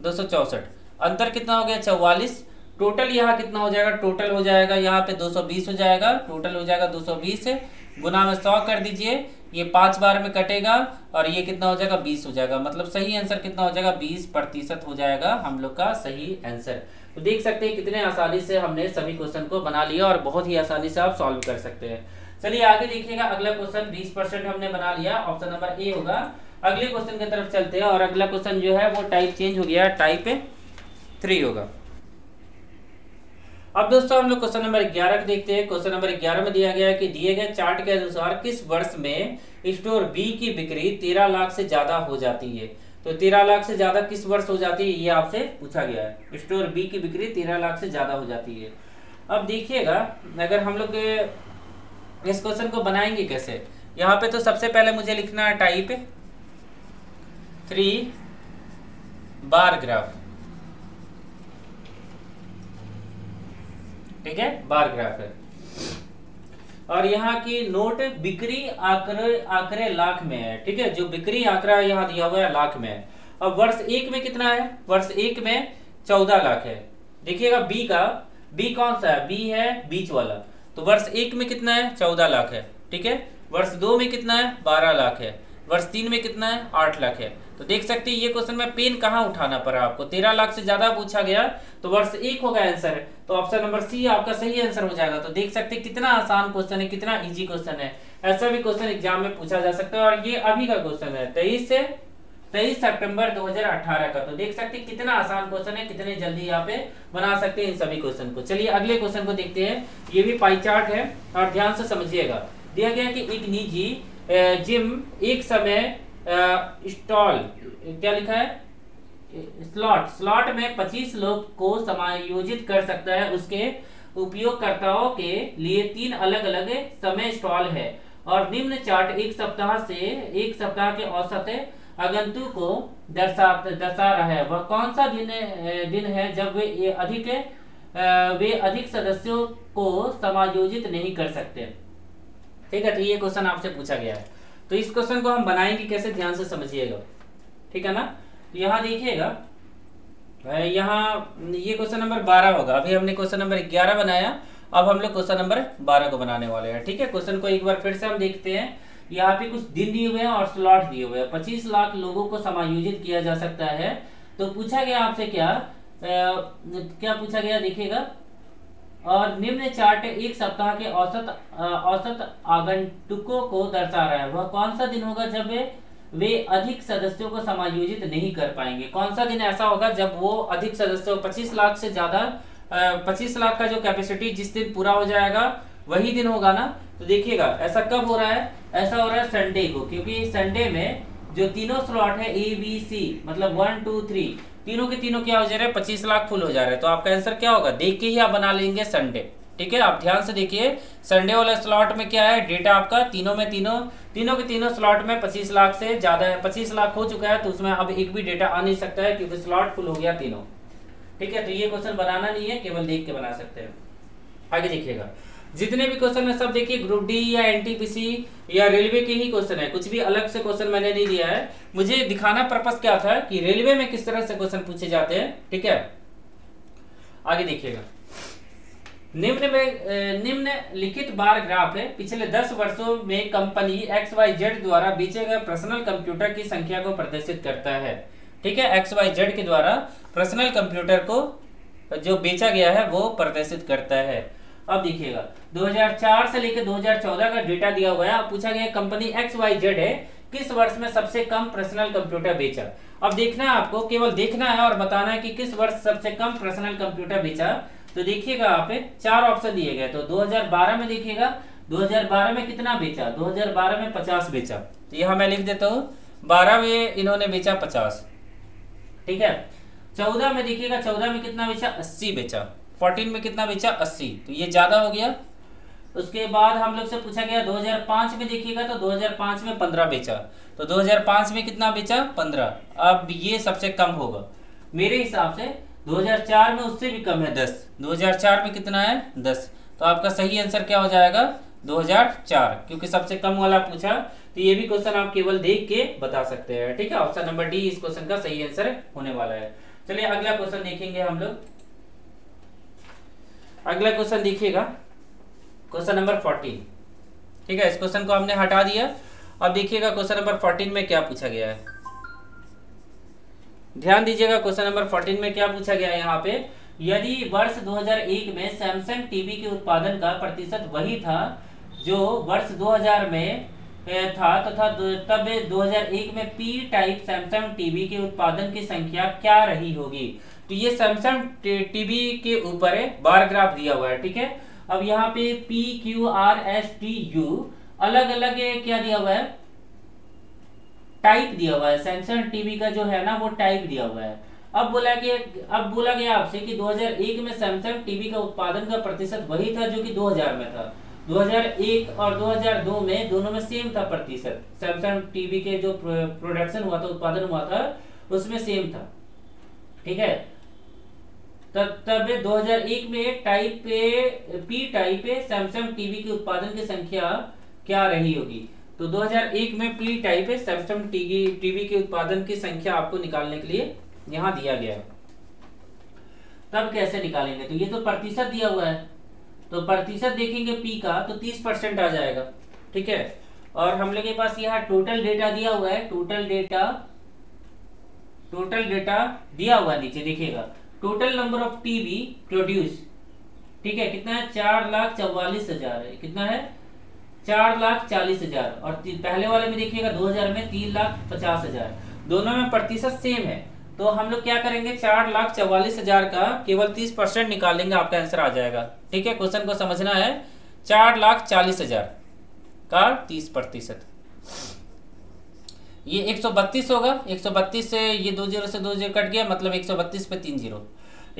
दो अंतर कितना हो गया? चौवालीस। टोटल यहाँ कितना हो जाएगा? टोटल हो जाएगा यहाँ पे 220 हो जाएगा टोटल हो जाएगा 220 है। गुना में सौ कर दीजिए ये पाँच बार में कटेगा और ये कितना हो जाएगा? बीस हो जाएगा। मतलब सही आंसर कितना हो जाएगा? बीस प्रतिशत हो जाएगा हम लोग का सही आंसर तो देख सकते हैं कितने आसानी से हमने सभी क्वेश्चन को बना लिया और बहुत ही आसानी से आप सॉल्व कर सकते हैं। चलिए आगे देखिएगा। अगला क्वेश्चन बीस परसेंट हमने बना लिया। ऑप्शन नंबर ए होगा। अगले क्वेश्चन की तरफ़ चलते हैं और अगला क्वेश्चन जो है वो टाइप चेंज हो गया। टाइप थ्री होगा। अब दोस्तों हम लोग क्वेश्चन नंबर ग्यारह देखते हैं। क्वेश्चन नंबर ग्यारह में दिया गया है कि दिए गए चार्ट के अनुसार किस वर्ष में स्टोर बी की बिक्री तेरह लाख से ज़्यादा हो जाती है? तो तेरह लाख से ज़्यादा किस वर्ष हो जाती है? ये आपसे पूछा गया है। स्टोर बी की बिक्री तेरह लाख से ज़्यादा हो जाती है। अब देखिएगा, अगर हम लोग इस क्वेश्चन को बनाएँगे कैसे? यहाँ पे तो सबसे पहले मुझे लिखना है टाइप। Three bar graph. ठीक है? बार ग्राफ है। और यहाँ की नोट बिक्री आंकड़े आंकड़े लाख में है, ठीक है? जो बिक्री आंकड़ा यहाँ दिया हुआ है, लाख में है। अब वर्ष एक में कितना है? वर्ष एक में चौदह लाख है। देखिएगा बी का। बी कौन सा है? बी है बीच वाला। तो वर्ष एक में कितना है? चौदह लाख है, ठीक है? वर्ष दो में कितना है? बारह लाख है। वर्ष तीन में कितना है? आठ लाख है। तो देख सकते हैं, ये क्वेश्चन में पेन कहाँ उठाना पड़ा आपको? तेरह लाख से ज़्यादा पूछा गया तो वर्ष एक होगा आंसर तो ऑप्शन नंबर सी आपका सही आंसर हो जाएगा। तो देख सकते हैं, कितना आसान क्वेश्चन है, कितना इजी क्वेश्चन है। ऐसा भी क्वेश्चन एग्ज़ाम में पूछा जा सकता है, और ये अभी का क्वेश्चन है, तेईस से तेईस सितंबर 2018 का। तो देख सकते कितना आसान क्वेश्चन है, कितने जल्दी यहाँ पे बना सकते हैं इन सभी क्वेश्चन को। चलिए, अगले क्वेश्चन को देखते हैं। ये भी पाई चार्ट है, और ध्यान से समझिएगा। दिया गया कि एक निजी जिम एक समय स्टॉल, क्या लिखा है? स्लॉट स्लॉट में 25 लोग को समायोजित कर सकता है उसके उपयोगकर्ताओं के लिए तीन अलग अलग समय स्टॉल है। और निम्न चार्ट एक सप्ताह से एक सप्ताह के औसत अगंतु को दर्शा दर्शा रहा है। वह कौन सा दिन दिन है जब वे अधिक वे अधिक सदस्यों को समायोजित नहीं कर सकते? ठीक है तो ये क्वेश्चन आपसे पूछा गया है। तो इस क्वेश्चन को हम बनाएँगे कैसे? ध्यान से समझिएगा। ठीक है ना? तो यहाँ देखिएगा। यहाँ ये क्वेश्चन नंबर बारह होगा। अभी हमने क्वेश्चन नंबर ग्यारह बनाया। अब हम लोग क्वेश्चन नंबर बारह को बनाने वाले हैं। ठीक है? क्वेश्चन को एक बार फिर से हम देखते हैं। यहाँ पे कुछ दिन दिए हुए हैं और स्लॉट दिए हुए हैं। पच्चीस लाख लोगों को समायोजित किया जा सकता है। तो पूछा गया आपसे क्या? आ, क्या पूछा गया? देखिएगा। और निम्न चार्ट एक सप्ताह के औसत औसत आगंतुकों को दर्शा रहा है। वह कौन सा दिन होगा जब वे अधिक सदस्यों को समायोजित नहीं कर पाएँगे? कौन सा दिन ऐसा होगा जब वो अधिक सदस्यों 25 लाख से ज़्यादा 25 लाख का जो कैपेसिटी जिस दिन पूरा हो जाएगा, वही दिन होगा ना? तो देखिएगा, ऐसा कब हो रहा है? ऐसा हो रहा है संडे को, क्योंकि संडे में जो तीनों स्लॉट है ए बी सी मतलब वन टू थ्री तीनों के तीनों क्या हो जा रहे हैं? पच्चीस लाख फुल हो जा रहे हैं। तो आपका आंसर क्या होगा? देख के ही आप बना लेंगे संडे ठीक है? आप ध्यान से देखिए संडे वाले स्लॉट में क्या है? डेटा आपका तीनों में तीनों तीनों के तीनों स्लॉट में 25 लाख से ज़्यादा है। 25 लाख हो चुका है तो उसमें अब एक भी डेटा आ नहीं सकता है, क्योंकि स्लॉट फुल हो गया तीनों। ठीक है? तो ये क्वेश्चन बनाना नहीं है, केवल देख के बना सकते हैं। आगे देखिएगा। जितने भी क्वेश्चन है सब देखिए ग्रुप डी या एनटीपीसी या रेलवे के ही क्वेश्चन है। कुछ भी अलग से क्वेश्चन मैंने नहीं दिया है। मुझे दिखाना पर्पज क्या था कि रेलवे में किस तरह से क्वेश्चन पूछे जाते हैं, ठीक है? आगे देखिएगा। निम्न में निम्न लिखित बार ग्राफ है। पिछले दस वर्षों में कंपनी एक्स वाई जेड द्वारा बेचे गए पर्सनल कंप्यूटर की संख्या को प्रदर्शित करता है, ठीक है? एक्स वाई जेड के द्वारा पर्सनल कंप्यूटर को जो बेचा गया है, वो प्रदर्शित करता है। अब देखिएगा। 2004 से लेकर 2014 का डेटा दिया हुआ है। पूछा गया कंपनी एक्स वाई जेड है, किस वर्ष में सबसे कम पर्सनल कंप्यूटर बेचा? अब देखना है आपको, केवल देखना है और बताना है कि किस वर्ष सबसे कम पर्सनल कंप्यूटर बेचा। तो देखिएगा आप चार ऑप्शन दिए गए। तो 2012 में देखिएगा 2012 में कितना बेचा? 2012 में 50 बेचा। तो यहाँ मैं लिख देता हूँ, बारह में इन्होंने बेचा 50 ठीक है? 14 में देखिएगा 14 में कितना बेचा? 80 बेचा। 14 में कितना बेचा? 80 तो ये ज़्यादा हो गया उसके बाद हम लोग से पूछा गया 2005 में देखिएगा तो 2005 में 15 बेचा। तो 2005 में कितना बेचा? 15 अब ये सबसे कम होगा। मेरे हिसाब से 2004 में उससे भी कम है 10 2004 में कितना है? 10 तो आपका सही आंसर क्या हो जाएगा? 2004 क्योंकि सबसे कम वाला पूछा तो ये भी क्वेश्चन आप केवल देख के बता सकते हैं। ठीक है? ऑप्शन नंबर डी इस क्वेश्चन का सही आंसर होने वाला है। चलिए, अगला क्वेश्चन देखेंगे हम लोग। अगला क्वेश्चन देखिएगा। Question number fourteen. ठीक है, इस क्वेश्चन को हमने हटा दिया। अब देखिएगा क्वेश्चन नंबर फोर्टीन में क्या पूछा गया है। ध्यान दीजिएगा, क्वेश्चन नंबर 14 में क्या पूछा गया है यहाँ पे? यदि वर्ष 2001 में सैमसंग टीवी के उत्पादन का प्रतिशत वही था जो वर्ष 2000 में था तथा तो तब 2001 में पी टाइप सैमसंग टीवी के उत्पादन की संख्या क्या रही होगी? तो ये सैमसंग टीवी के ऊपर बार ग्राफ दिया हुआ है, ठीक है? अब यहाँ पे P Q R S T U अलग अलग क्या दिया हुआ है? टाइप दिया हुआ है। सैमसंग टीवी का जो है ना, वो टाइप दिया हुआ है। अब बोला कि, अब बोला गया आपसे कि 2001 में सैमसंग टीवी का उत्पादन का प्रतिशत वही था जो कि 2000 में था। 2001 और 2002 में दोनों में सेम था प्रतिशत। सैमसंग टीवी के जो प्रोडक्शन हुआ था, उत्पादन हुआ था, उसमें सेम था। ठीक है? तब तब 2001 में टाइप पे टाइप सैमसंग टीवी के उत्पादन की संख्या क्या रही होगी? तो 2001 में P type Samsung TV TV के उत्पादन की संख्या आपको निकालने के लिए यहाँ दिया गया है। तब कैसे निकालेंगे? तो ये तो प्रतिशत दिया हुआ है। तो प्रतिशत देखेंगे पी का तो 30 परसेंट आ जाएगा। ठीक है? और हम लोग के पास यहाँ टोटल डेटा दिया हुआ है टोटल डेटा टोटल डेटा दिया हुआ नीचे, देखिएगा। Total number of TV produce ठीक है, कितना है? चार लाख चौवालीस हज़ार है। कितना है? चार लाख चालीस हज़ार। और पहले वाले में देखिएगा, दो हज़ार में तीन लाख पचास हज़ार। दोनों में प्रतिशत सेम है। तो हम लोग क्या करेंगे? चार लाख चौवालीस हज़ार का केवल तीस परसेंट निकालेंगे, आपका आंसर आ जाएगा। ठीक है क्वेश्चन को समझना है। चार लाख चालीस हज़ार का तीस प्रतिशत। ये एक सौ बत्तीस होगा, एक सौ बत्तीस से ये दो ज़ीरो से दो ज़ीरो कट गया मतलब एक सौ बत्तीस पे तीन ज़ीरो।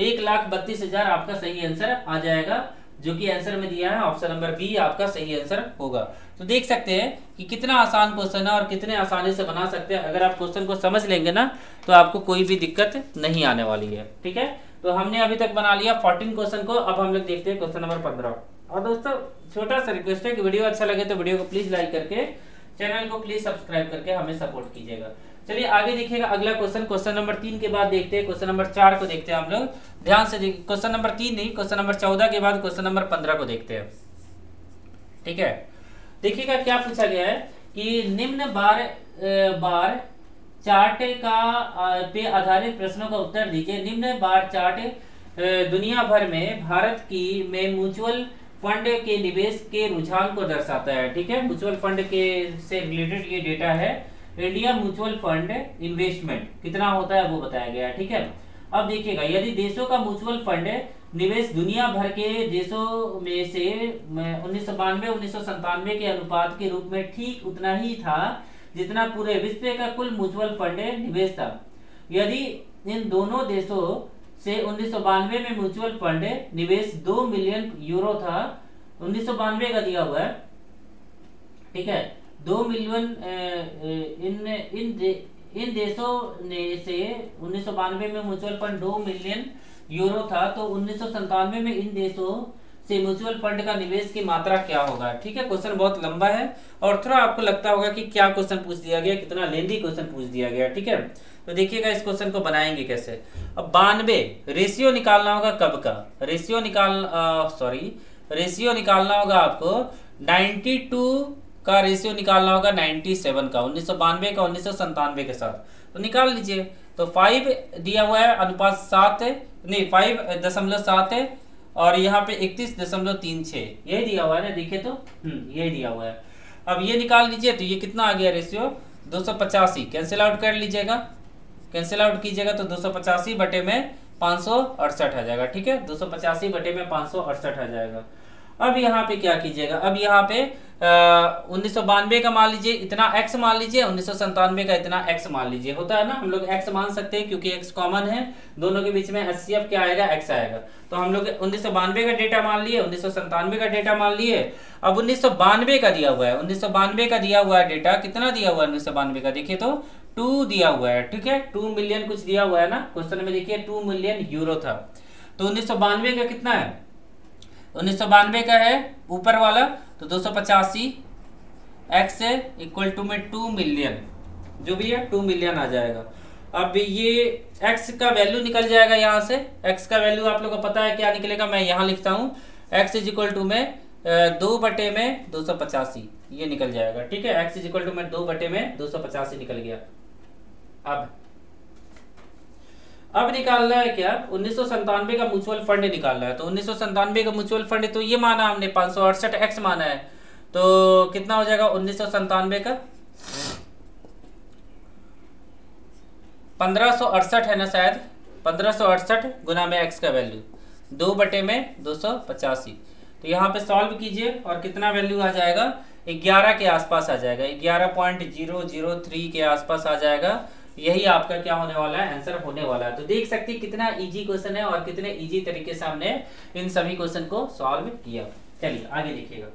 एक लाख बत्तीस हज़ार आपका सही आंसर आ जाएगा, जो कि आंसर में दिया है ऑप्शन नंबर बी आपका सही आंसर होगा। तो देख सकते हैं कि कितना आसान क्वेश्चन है और कितने आसानी से बना सकते हैं। अगर आप क्वेश्चन को समझ लेंगे ना तो आपको कोई भी दिक्कत नहीं आने वाली है, ठीक है? तो हमने अभी तक बना लिया फोर्टीन क्वेश्चन को, अब हम लोग देखते हैं क्वेश्चन नंबर पंद्रह। और दोस्तों, छोटा सा रिक्वेस्ट है कि वीडियो अच्छा लगे तो वीडियो को प्लीज़ लाइक करके चैनल को प्लीज़ सब्सक्राइब करके हमें सपोर्ट कीजिएगा। चलिए आगे देखिएगा अगला क्वेश्चन क्वेश्चन नंबर तीन के बाद देखते हैं क्वेश्चन नंबर चार को देखते हैं हम लोग। ध्यान से क्वेश्चन नंबर तीन नहीं क्वेश्चन नंबर चौदह के बाद क्वेश्चन नंबर पंद्रह को देखते हैं। ठीक है? देखिएगा क्या पूछा गया है कि निम्न बार बार चार्ट का पे आधारित प्रश्नों का उत्तर दीजिए। निम्न बार चार्ट दुनिया भर में भारत की, में म्यूचुअल फंड के निवेश के रुझान को दर्शाता है, ठीक है? म्यूचुअल फंड के से रिलेटेड ये डेटा है, इंडिया म्यूचुअल फंड इन्वेस्टमेंट, कितना होता है वो बताया गया है, ठीक है? अब देखिएगा, यदि देशों का म्यूचुअल फंड निवेश दुनिया भर के देशों में से उन्नीस सौ बानवे, उन्नीस सौ संतानवे के अनुपात के रूप में ठीक उतना ही था, जितना पूरे विश्व का कुल म्यूचुअल फंड निवेश था। यदि इन दोनों देशों से उन्नीस सौ बानवे में म्यूचुअल फंड निवेश दो मिलियन यूरो था। उन्नीस का दिया हुआ है। ठीक है? दो मिलियन इन इन दे, इन देशों ने से उन्नीस में म्यूचुअल फंड दो मिलियन यूरो था तो उन्नीस में इन देशों से म्यूचुअल फंड का निवेश की मात्रा क्या होगा? ठीक है? क्वेश्चन बहुत लंबा है और थोड़ा आपको लगता होगा कि क्या क्वेश्चन पूछ दिया गया कितना लेंदी क्वेश्चन पूछ दिया गया ठीक है? तो देखिएगा इस क्वेश्चन को बनाएँगे कैसे? अब बानवे रेशियो निकालना होगा कब का? रेशियो निकाल सॉरी रेशियो निकालना होगा आपको 92 का रेशियो निकालना होगा 97 का, उन्नीस सौ बानवे का, उन्नीस के साथ। तो निकाल लीजिए। तो फाइव दिया हुआ है, अनुपात सात है, नहीं फाइव दशमलव सात है, और यहाँ पे इकतीस दशमलव तीन छ यही दिया हुआ है ना देखिए तो? हम्म यही दिया हुआ है। अब ये निकाल लीजिए तो ये कितना आ गया रेशियो दो सौ पचासी। कैंसिल आउट कर लीजिएगा। कैंसिल आउट कीजिएगा तो दो सौ पचासी बटे में पाँच सौ अड़सठ आ जाएगा, ठीक है? दो सौ पचासी बटे में पाँच सौ अड़सठ आ जाएगा। अब यहाँ पे क्या कीजिएगा? अब यहाँ पे उन्नीस सौ बानवे का मान लीजिए, इतना x मान लीजिए, उन्नीस सौ का इतना x मान लीजिए। होता है ना? हम लोग x मान सकते हैं क्योंकि x कॉमन है। दोनों के बीच में एस क्या आएगा? X आएगा। तो हम लोग उन्नीस सौ बानवे का डेटा मान लिए, उन्नीस का डेटा मान लिए। अब उन्नीस सौ बानवे का दिया हुआ है। उन्नीस सौ बानवे का दिया हुआ है डेटा कितना दिया हुआ है उन्नीस सौ बानवे का? देखिए तो टू दिया हुआ है, ठीक है? टू मिलियन कुछ दिया हुआ है ना? क्वेश्चन में देखिए, टू मिलियन यूरो था। तो उन्नीस सौ बानवे का कितना है? उन्नीस सौ बानवे का है, ऊपर वाला तो दो सौ पचासी एक्स इक्वल टू में टू मिलियन जो भी है टू मिलियन आ जाएगा। अब ये x का वैल्यू निकल जाएगा यहाँ से। x का वैल्यू आप लोग को पता है क्या निकलेगा, मैं यहाँ लिखता हूँ। x इज़ इक्वल टू में दो बटे में दो सौ पचासी, ये निकल जाएगा, ठीक है? x इज़ इक्वल टू में दो बटे में दो सौ पचासी निकल गया। अब अब निकालना है क्या? उन्नीस का म्यूचुअल फंड निकालना है। तो उन्नीस का म्यूचुअल फंड तो ये माना हमने अड़सठ एक्स माना है। तो कितना हो जाएगा उन्नीस का? पंद्रह है ना शायद? पंद्रह गुना में एक्स का वैल्यू दो बटे में दो सौ पचासी। तो यहाँ पे सॉल्व कीजिए और कितना वैल्यू आ जाएगा? ग्यारह के आसपास आ जाएगा। ग्यारह पॉइंट ज़ीरो ज़ीरो थ्री के आसपास आ जाएगा। यही आपका क्या होने वाला है? आंसर होने वाला है। तो देख सकते हैं कितना इजी क्वेश्चन है और कितने इजी तरीके से हमने इन सभी क्वेश्चन को सॉल्व किया। चलिए, आगे देखिएगा।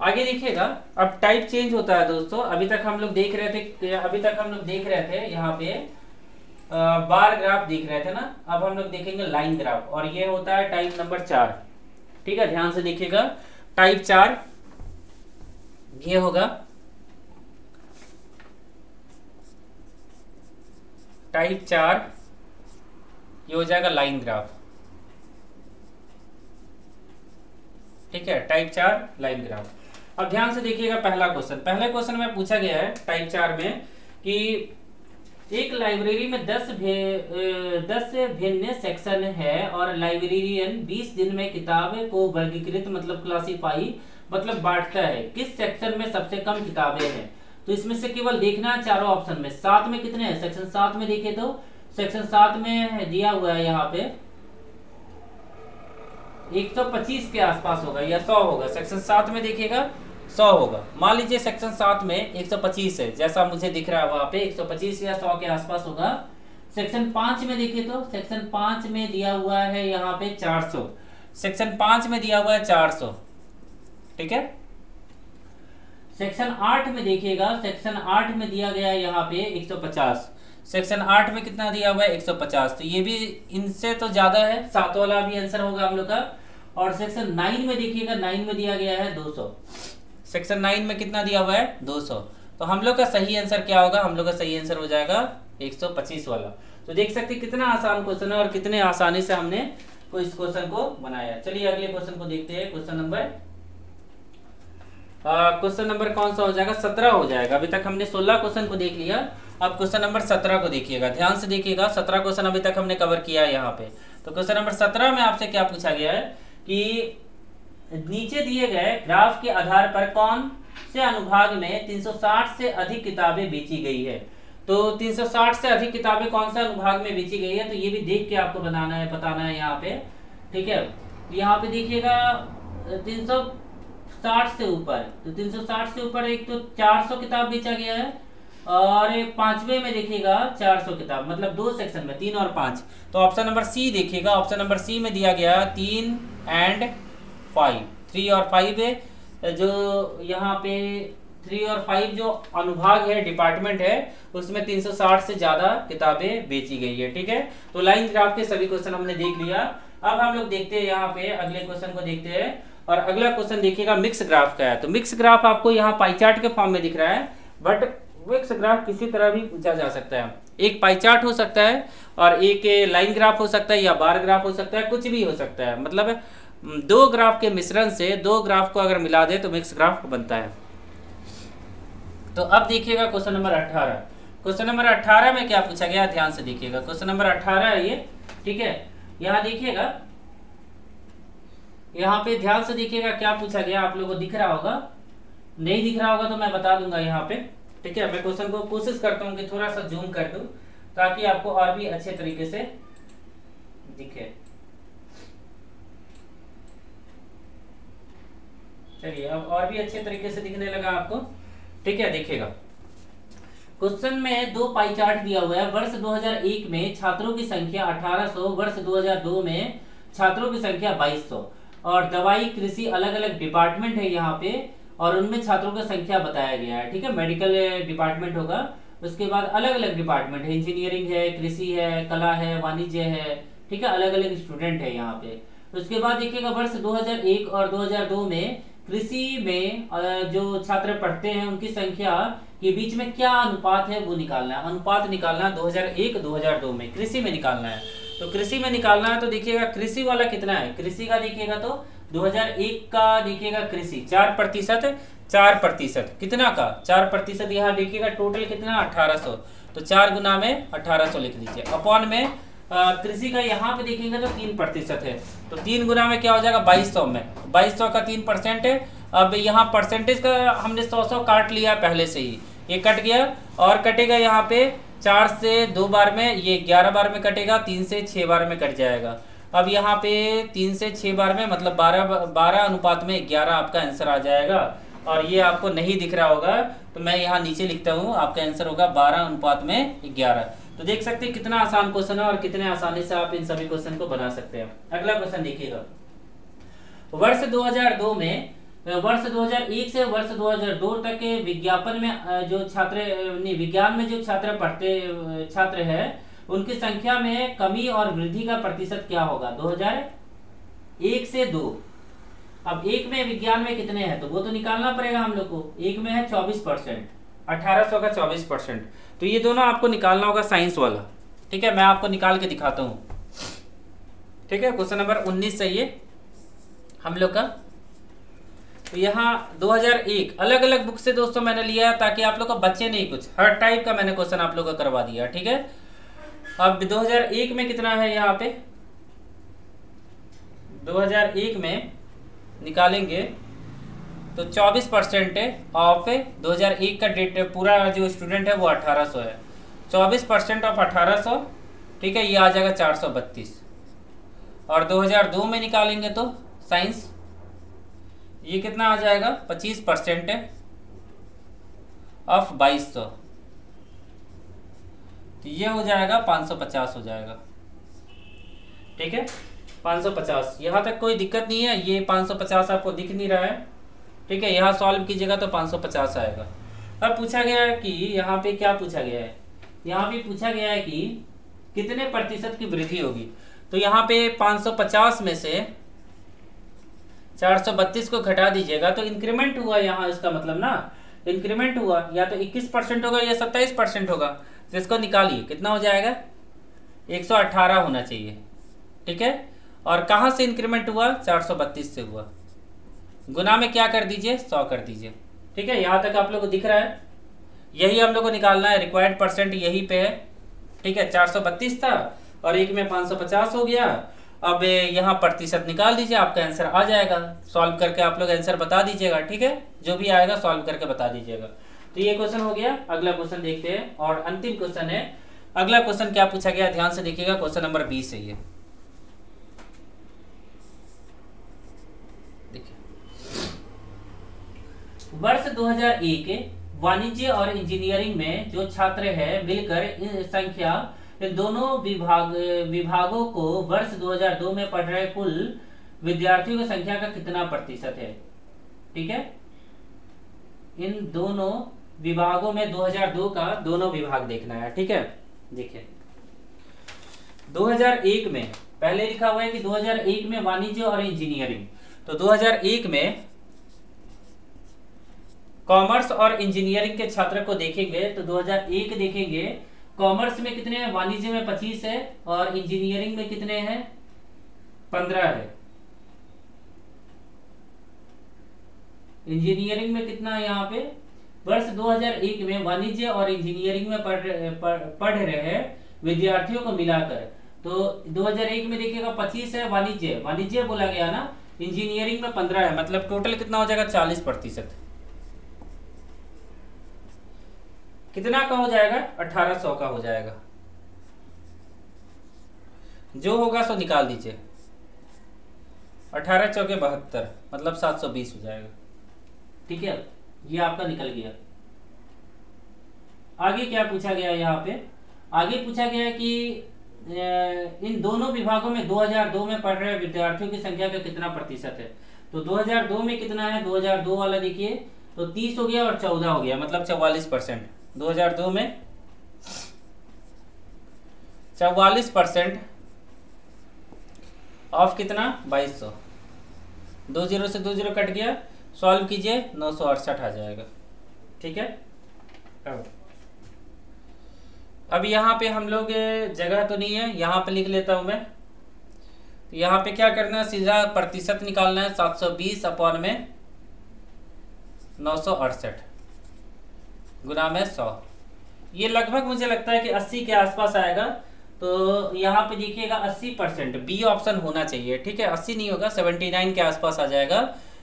आगे देखिएगा। अब टाइप चेंज होता है दोस्तों। अभी तक हम लोग देख रहे थे, अभी तक हम लोग देख रहे थे यहाँ पे बार ग्राफ देख रहे थे ना? अब हम लोग देखेंगे लाइन ग्राफ और ये होता है टाइप नंबर चार। ठीक है? ध्यान से देखिएगा। टाइप चार, ये होगा। टाइप चार ये हो जाएगा लाइन ग्राफ। ठीक है टाइप चार लाइन ग्राफ। अब ध्यान से देखिएगा पहला क्वेश्चन। पहले क्वेश्चन में पूछा गया है टाइप चार में कि एक लाइब्रेरी में दस भे, दस भिन्न सेक्शन है और लाइब्रेरियन बीस दिन में किताब को वर्गीकृत मतलब क्लासीफाई मतलब बांटता है। किस सेक्शन में सबसे कम किताबें हैं? तो इसमें से केवल देखना है चारों ऑप्शन में। सात में कितने हैं? सेक्शन सात में देखिए तो सेक्शन सात में दिया हुआ है यहाँ पे। 125 के आसपास होगा या 100 होगा। सेक्शन सात में देखिएगा 100 होगा। मान लीजिए सेक्शन सात में 125 है। जैसा मुझे दिख रहा है वहाँ पे 125 या 100 के आसपास होगा। सेक्शन पाँच में देखिए तो सेक्शन पाँच में दिया हुआ है यहाँ पे 400 सेक्शन पाँच में दिया हुआ है 400 ठीक है? सेक्शन आठ में देखिएगा सेक्शन आठ में दिया गया है यहाँ पे 150 सेक्शन आठ में कितना दिया हुआ है? 150 तो ये भी इनसे तो ज़्यादा है, सात वाला भी आंसर होगा हम लोग का। और सेक्शन नाइन में देखिएगा नाइन में दिया गया है 200 सेक्शन नाइन में कितना दिया हुआ है? 200 तो हम लोग का सही आंसर क्या होगा? हम लोग का सही आंसर हो जाएगा 125 वाला। तो देख सकते कितना आसान क्वेश्चन है और कितने आसानी से हमने इस क्वेश्चन को बनाया चलिए अगले क्वेश्चन को देखते हैं क्वेश्चन नंबर क्वेश्चन नंबर कौन सा हो जाएगा? सत्रह हो जाएगा। अभी तक हमने सोलह क्वेश्चन को देख लिया। अब क्वेश्चन नंबर सत्रह को देखिएगा। ध्यान से देखिएगा, सत्रह क्वेश्चन अभी तक हमने कवर किया है यहाँ पे। तो क्वेश्चन नंबर सत्रह में आपसे क्या पूछा गया है कि नीचे दिए गए ग्राफ के आधार पर कौन से अनुभाग में 360 से अधिक किताबें बेची गई है? तो 360 से अधिक किताबें कौन से अनुभाग में बेची गई है? तो ये भी देख के आपको बनाना है, बताना है यहाँ पे। ठीक है? यहाँ पे देखिएगा 360 से ऊपर तो 360 से ऊपर, एक तो 400 किताब बेचा गया है, और पांचवे में देखिएगा 400 किताब मतलब दो सेक्शन में, तीन और पाँच। तो ऑप्शन नंबर सी देखिएगा, ऑप्शन नंबर सी में दिया गया तीन एंड फाइव थ्री और फाइव है, जो यहाँ पे थ्री और फाइव जो अनुभाग है डिपार्टमेंट है, उसमें 360 से ज़्यादा किताबें बेची गई है, ठीक है? तो लाइन ग्राफ के सभी क्वेश्चन हमने देख लिया। अब हम लोग देखते हैं यहाँ पे, अगले क्वेश्चन को देखते हैं। और अगला क्वेश्चन देखिएगा, मिक्स ग्राफ का है। तो मिक्स ग्राफ आपको यहाँ पाई चार्ट के फॉर्म में दिख रहा है बट मिक्स ग्राफ किसी तरह भी पूछा जा सकता है। एक पाई चार्ट हो सकता है और एक लाइन ग्राफ हो सकता है या बार ग्राफ हो सकता है, कुछ भी हो सकता है। मतलब दो ग्राफ के मिश्रण से दो ग्राफ को अगर मिला दे तो मिक्स ग्राफ बनता है। तो अब देखिएगा क्वेश्चन नंबर अठारह। क्वेश्चन नंबर अठारह में क्या पूछा गया? ध्यान से देखिएगा। क्वेश्चन नंबर अठारह है ये, ठीक है? यहाँ देखिएगा यहाँ पे ध्यान से देखिएगा क्या पूछा गया, आप लोगों को दिख रहा होगा। नहीं दिख रहा होगा तो मैं बता दूँगा यहाँ पे। ठीक है, मैं क्वेश्चन को कोशिश करता हूँ कि थोड़ा सा जूम कर दू, ताकि आपको और भी अच्छे तरीके से दिखे। चलिए, अब और भी अच्छे तरीके से दिखने लगा आपको। ठीक है, देखिएगा। क्वेश्चन में दो पाई चार्ट दिया हुआ है। वर्ष 2001 में छात्रों की संख्या 1800 वर्ष 2002 में छात्रों की संख्या 2200 और दवाई, कृषि अलग अलग डिपार्टमेंट है यहाँ पे, और उनमें छात्रों की संख्या बताया गया है, ठीक है? मेडिकल डिपार्टमेंट होगा, उसके बाद अलग अलग डिपार्टमेंट है इंजीनियरिंग है, कृषि है, कला है, वाणिज्य है, ठीक है? अलग अलग स्टूडेंट है यहाँ पे। उसके बाद देखिएगा, वर्ष 2001 और 2002 में कृषि में जो छात्र पढ़ते हैं, उनकी संख्या के बीच में क्या अनुपात है, वो निकालना है। अनुपात निकालना है 2001 2002 में। कृषि में निकालना है। तो कृषि में निकालना है तो देखिएगा कृषि वाला कितना है? कृषि का देखिएगा तो 2001 का देखिएगा कृषि, चार प्रतिशत चार प्रतिशत। कितना का? चार प्रतिशत यहाँ देखिएगा टोटल कितना? अठारह तो चार गुना में अठारह लिख दीजिए। अपॉन में कृषि का यहाँ पे देखिएगा तो तीन प्रतिशत है। तो तीन गुना में क्या हो जाएगा? बाईस सौ में। बाईस सौ का तीन परसेंट है। अब यहाँ परसेंटेज का हमने सौ सौ काट लिया पहले से ही। ये कट गया और कटेगा यहाँ पे चार से दो बार में, ये ग्यारह बार में कटेगा, तीन से छः बार में कट जाएगा। अब यहाँ पे तीन से छः बार में मतलब बारह बारह अनुपात में ग्यारह आपका आंसर आ जाएगा। और ये आपको नहीं दिख रहा होगा तो मैं यहाँ नीचे लिखता हूँ, आपका आंसर होगा बारह अनुपात में ग्यारह। तो देख सकते हैं कितना आसान क्वेश्चन है और कितने आसानी से आप इन सभी क्वेश्चन को बना सकते हैं। अगला क्वेश्चन देखिएगा। वर्ष 2002 में वर्ष 2001 से वर्ष 2002 तक के विज्ञापन में जो छात्र विज्ञान में जो छात्र पढ़ते छात्र है, उनकी संख्या में कमी और वृद्धि का प्रतिशत क्या होगा? 2001 से दो। अब एक में विज्ञान में कितने हैं? तो वो तो निकालना पड़ेगा हम लोग को। एक में है 24 परसेंट। अठारह का 24 परसेंट। तो ये दोनों आपको निकालना होगा साइंस वाला। ठीक है, मैं आपको निकाल के दिखाता हूँ। ठीक है, क्वेश्चन नंबर 19 चाहिए। हम लोग का तो यहाँ 2001 अलग अलग बुक से दोस्तों मैंने लिया है ताकि आप लोग का बच्चे नहीं कुछ। हर टाइप का मैंने क्वेश्चन आप लोग का करवा दिया, ठीक है? अब 2001 में कितना है यहाँ पे? 2001 में निकालेंगे तो 24 परसेंट ऑफ़ 2001 का डेट पूरा जो स्टूडेंट है वो 1800 है। 24 परसेंट ऑफ़ 1800 ठीक है, ये आ जाएगा 432 और 2002 में निकालेंगे तो साइंस ये कितना आ जाएगा? 25 परसेंट ऑफ़ 2200 तो ये हो जाएगा 550 हो जाएगा। ठीक है? 550 यहाँ तक कोई दिक्कत नहीं है। ये 550 आपको दिख नहीं रहा है। ठीक है? यहाँ सॉल्व कीजिएगा तो 550 आएगा। अब पूछा गया है कि यहाँ पे क्या पूछा गया है? यहाँ पे पूछा गया है कि कितने प्रतिशत की वृद्धि होगी? तो यहाँ पे 550 में से 432 को घटा दीजिएगा तो इंक्रीमेंट हुआ यहाँ इसका मतलब ना? इंक्रीमेंट हुआ, या तो 21 परसेंट होगा या 27 परसेंट होगा। तो इसको निकालिए, कितना हो जाएगा? 118 होना चाहिए, ठीक है? और कहाँ से इंक्रीमेंट हुआ? 432 से हुआ। गुना में क्या कर दीजिए? सौ कर दीजिए, ठीक है? यहाँ तक आप लोग को दिख रहा है। यही हम लोग को निकालना है रिक्वायर्ड परसेंट यही पे है, ठीक है? 432 था, और एक में 550 हो गया अब यहाँ प्रतिशत निकाल दीजिए, आपका आंसर आ जाएगा। सॉल्व करके आप लोग आंसर बता दीजिएगा, ठीक है? जो भी आएगा सॉल्व करके बता दीजिएगा। तो ये क्वेश्चन हो गया। अगला क्वेश्चन देखते हैं। और अंतिम क्वेश्चन है। अगला क्वेश्चन क्या पूछा गया? ध्यान से देखिएगा क्वेश्चन नंबर बीस है ये। वर्ष 2001 वाणिज्य और इंजीनियरिंग में जो छात्र है, मिलकर संख्या इन दोनों विभाग, विभागों को वर्ष 2002 में पढ़ रहे कुल विद्यार्थियों की संख्या का कितना प्रतिशत है? ठीक है? इन दोनों विभागों में 2002 का दोनों विभाग देखना है, ठीक है? देखिए। 2001 में, पहले लिखा हुआ है कि 2001 में वाणिज्य और इंजीनियरिंग। तो 2001 में कॉमर्स और इंजीनियरिंग के छात्र को देखेंगे तो 2001 देखेंगे कॉमर्स में कितने हैं? वाणिज्य में 25 है और इंजीनियरिंग में कितने हैं? 15 है। इंजीनियरिंग में कितना है यहाँ पे? वर्ष 2001 में वाणिज्य और इंजीनियरिंग में पढ़ पढ़, पढ़ रहे विद्यार्थियों को मिलाकर। तो 2001 में देखिएगा 25 है वाणिज्य वाणिज्य बोला गया ना इंजीनियरिंग में 15 है। मतलब टोटल कितना हो जाएगा? 40 प्रतिशत। कितना का हो जाएगा? 1800 का हो जाएगा। जो होगा सो निकाल दीजिए। अठारह चौके बहत्तर मतलब 720 हो जाएगा। ठीक है? ये आपका निकल गया। आगे क्या पूछा गया यहाँ पे? आगे पूछा गया कि इन दोनों विभागों में 2002 में पढ़ रहे विद्यार्थियों की संख्या का कितना प्रतिशत है? तो 2002 में कितना है? 2002 वाला देखिए तो 30 हो गया और 14 हो गया मतलब 44 परसेंट। 2002 में 44 परसेंट ऑफ़ कितना? 2200 दो ज़ीरो से दो ज़ीरो कट गया। सॉल्व कीजिए, नौ सौ अड़सठ आ जाएगा। ठीक है? अब। यहाँ पे हम लोग, जगह तो नहीं है, यहाँ पे लिख लेता हूँ मैं। तो यहाँ पे क्या करना है? सीधा प्रतिशत निकालना है 720 अपॉन में नौ सौ अड़सठ। गुना में सौ। ये लगभग मुझे लगता है कि 80 के आसपास आएगा। तो यहाँ पे देखिएगा 80 परसेंट। बी ऑप्शन होना चाहिए, ठीक है? 80 नहीं होगा 79 के आसपास आ जाएगा।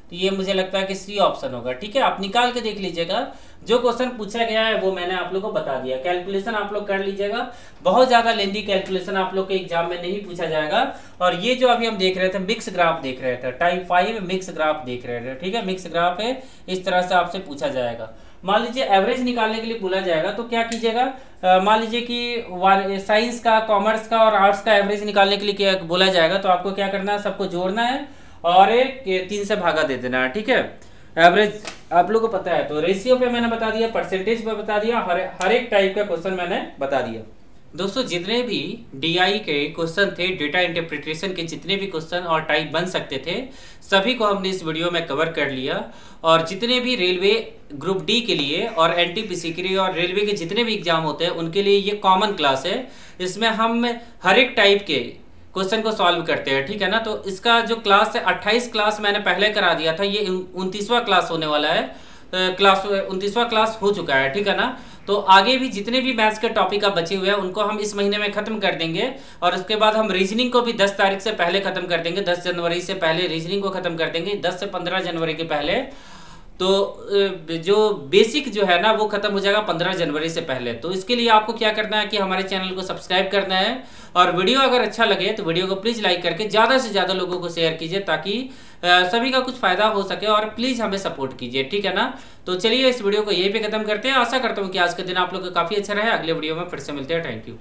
तो ये मुझे लगता है कि सी ऑप्शन होगा, ठीक है? आप निकाल के देख लीजिएगा। जो क्वेश्चन पूछा गया है, वो मैंने आप लोग को बता दिया। कैलकुलेशन आप लोग कर लीजिएगा। बहुत ज़्यादा लेंदी कैलकुलेशन आप लोग के एग्ज़ाम में नहीं पूछा जाएगा। और ये जो अभी हम देख रहे थे मिक्स ग्राफ देख रहे थे टाइप फाइव मिक्स ग्राफ देख रहे थे, ठीक है? मिक्स ग्राफ है, इस तरह से आपसे पूछा जाएगा। मान लीजिए एवरेज निकालने के लिए बोला जाएगा तो क्या कीजिएगा? मान लीजिए कि साइंस का कॉमर्स का और आर्ट्स का एवरेज निकालने के लिए क्या बोला जाएगा तो आपको क्या करना है? सबको जोड़ना है और एक तीन से भागा दे देना है, ठीक है? एवरेज आप लोग को पता है तो रेशियो पे मैंने बता दिया परसेंटेज पे बता दिया, हर हर एक टाइप का क्वेश्चन मैंने बता दिया। दोस्तों, जितने भी डीआई के क्वेश्चन थे डेटा इंटरप्रिटेशन के जितने भी क्वेश्चन और टाइप बन सकते थे, सभी को हमने इस वीडियो में कवर कर लिया। और जितने भी रेलवे ग्रुप डी के लिए और एनटीपीसी के लिए और रेलवे के जितने भी एग्ज़ाम होते हैं, उनके लिए ये कॉमन क्लास है। इसमें हम हर एक टाइप के क्वेश्चन को सॉल्व करते हैं, ठीक है ना? तो इसका जो क्लास है, अट्ठाईस क्लास मैंने पहले करा दिया था, ये उनतीसवा क्लास होने वाला है। क्लास उनतीसवा क्लास हो चुका है, ठीक है ना? तो आगे भी जितने भी मैथ्स के टॉपिक आप बचे हुए हैं, उनको हम इस महीने में खत्म कर देंगे और उसके बाद हम रीजनिंग को भी 10 तारीख से पहले खत्म कर देंगे 10 जनवरी से पहले रीजनिंग को खत्म कर देंगे 10 से 15 जनवरी के पहले। तो जो बेसिक जो है ना, वो खत्म हो जाएगा पंद्रह जनवरी से पहले। तो इसके लिए आपको क्या करना है कि हमारे चैनल को सब्सक्राइब करना है और वीडियो अगर अच्छा लगे तो वीडियो को प्लीज़ लाइक करके ज़्यादा से ज़्यादा लोगों को शेयर कीजिए ताकि सभी का कुछ फ़ायदा हो सके और प्लीज़ हमें सपोर्ट कीजिए, ठीक है ना? तो चलिए इस वीडियो को यही पे खत्म करते हैं। आशा करता हूँ कि आज के दिन आप लोग काफ़ी अच्छा रहे। अगले वीडियो में फिर से मिलते हैं। Thank you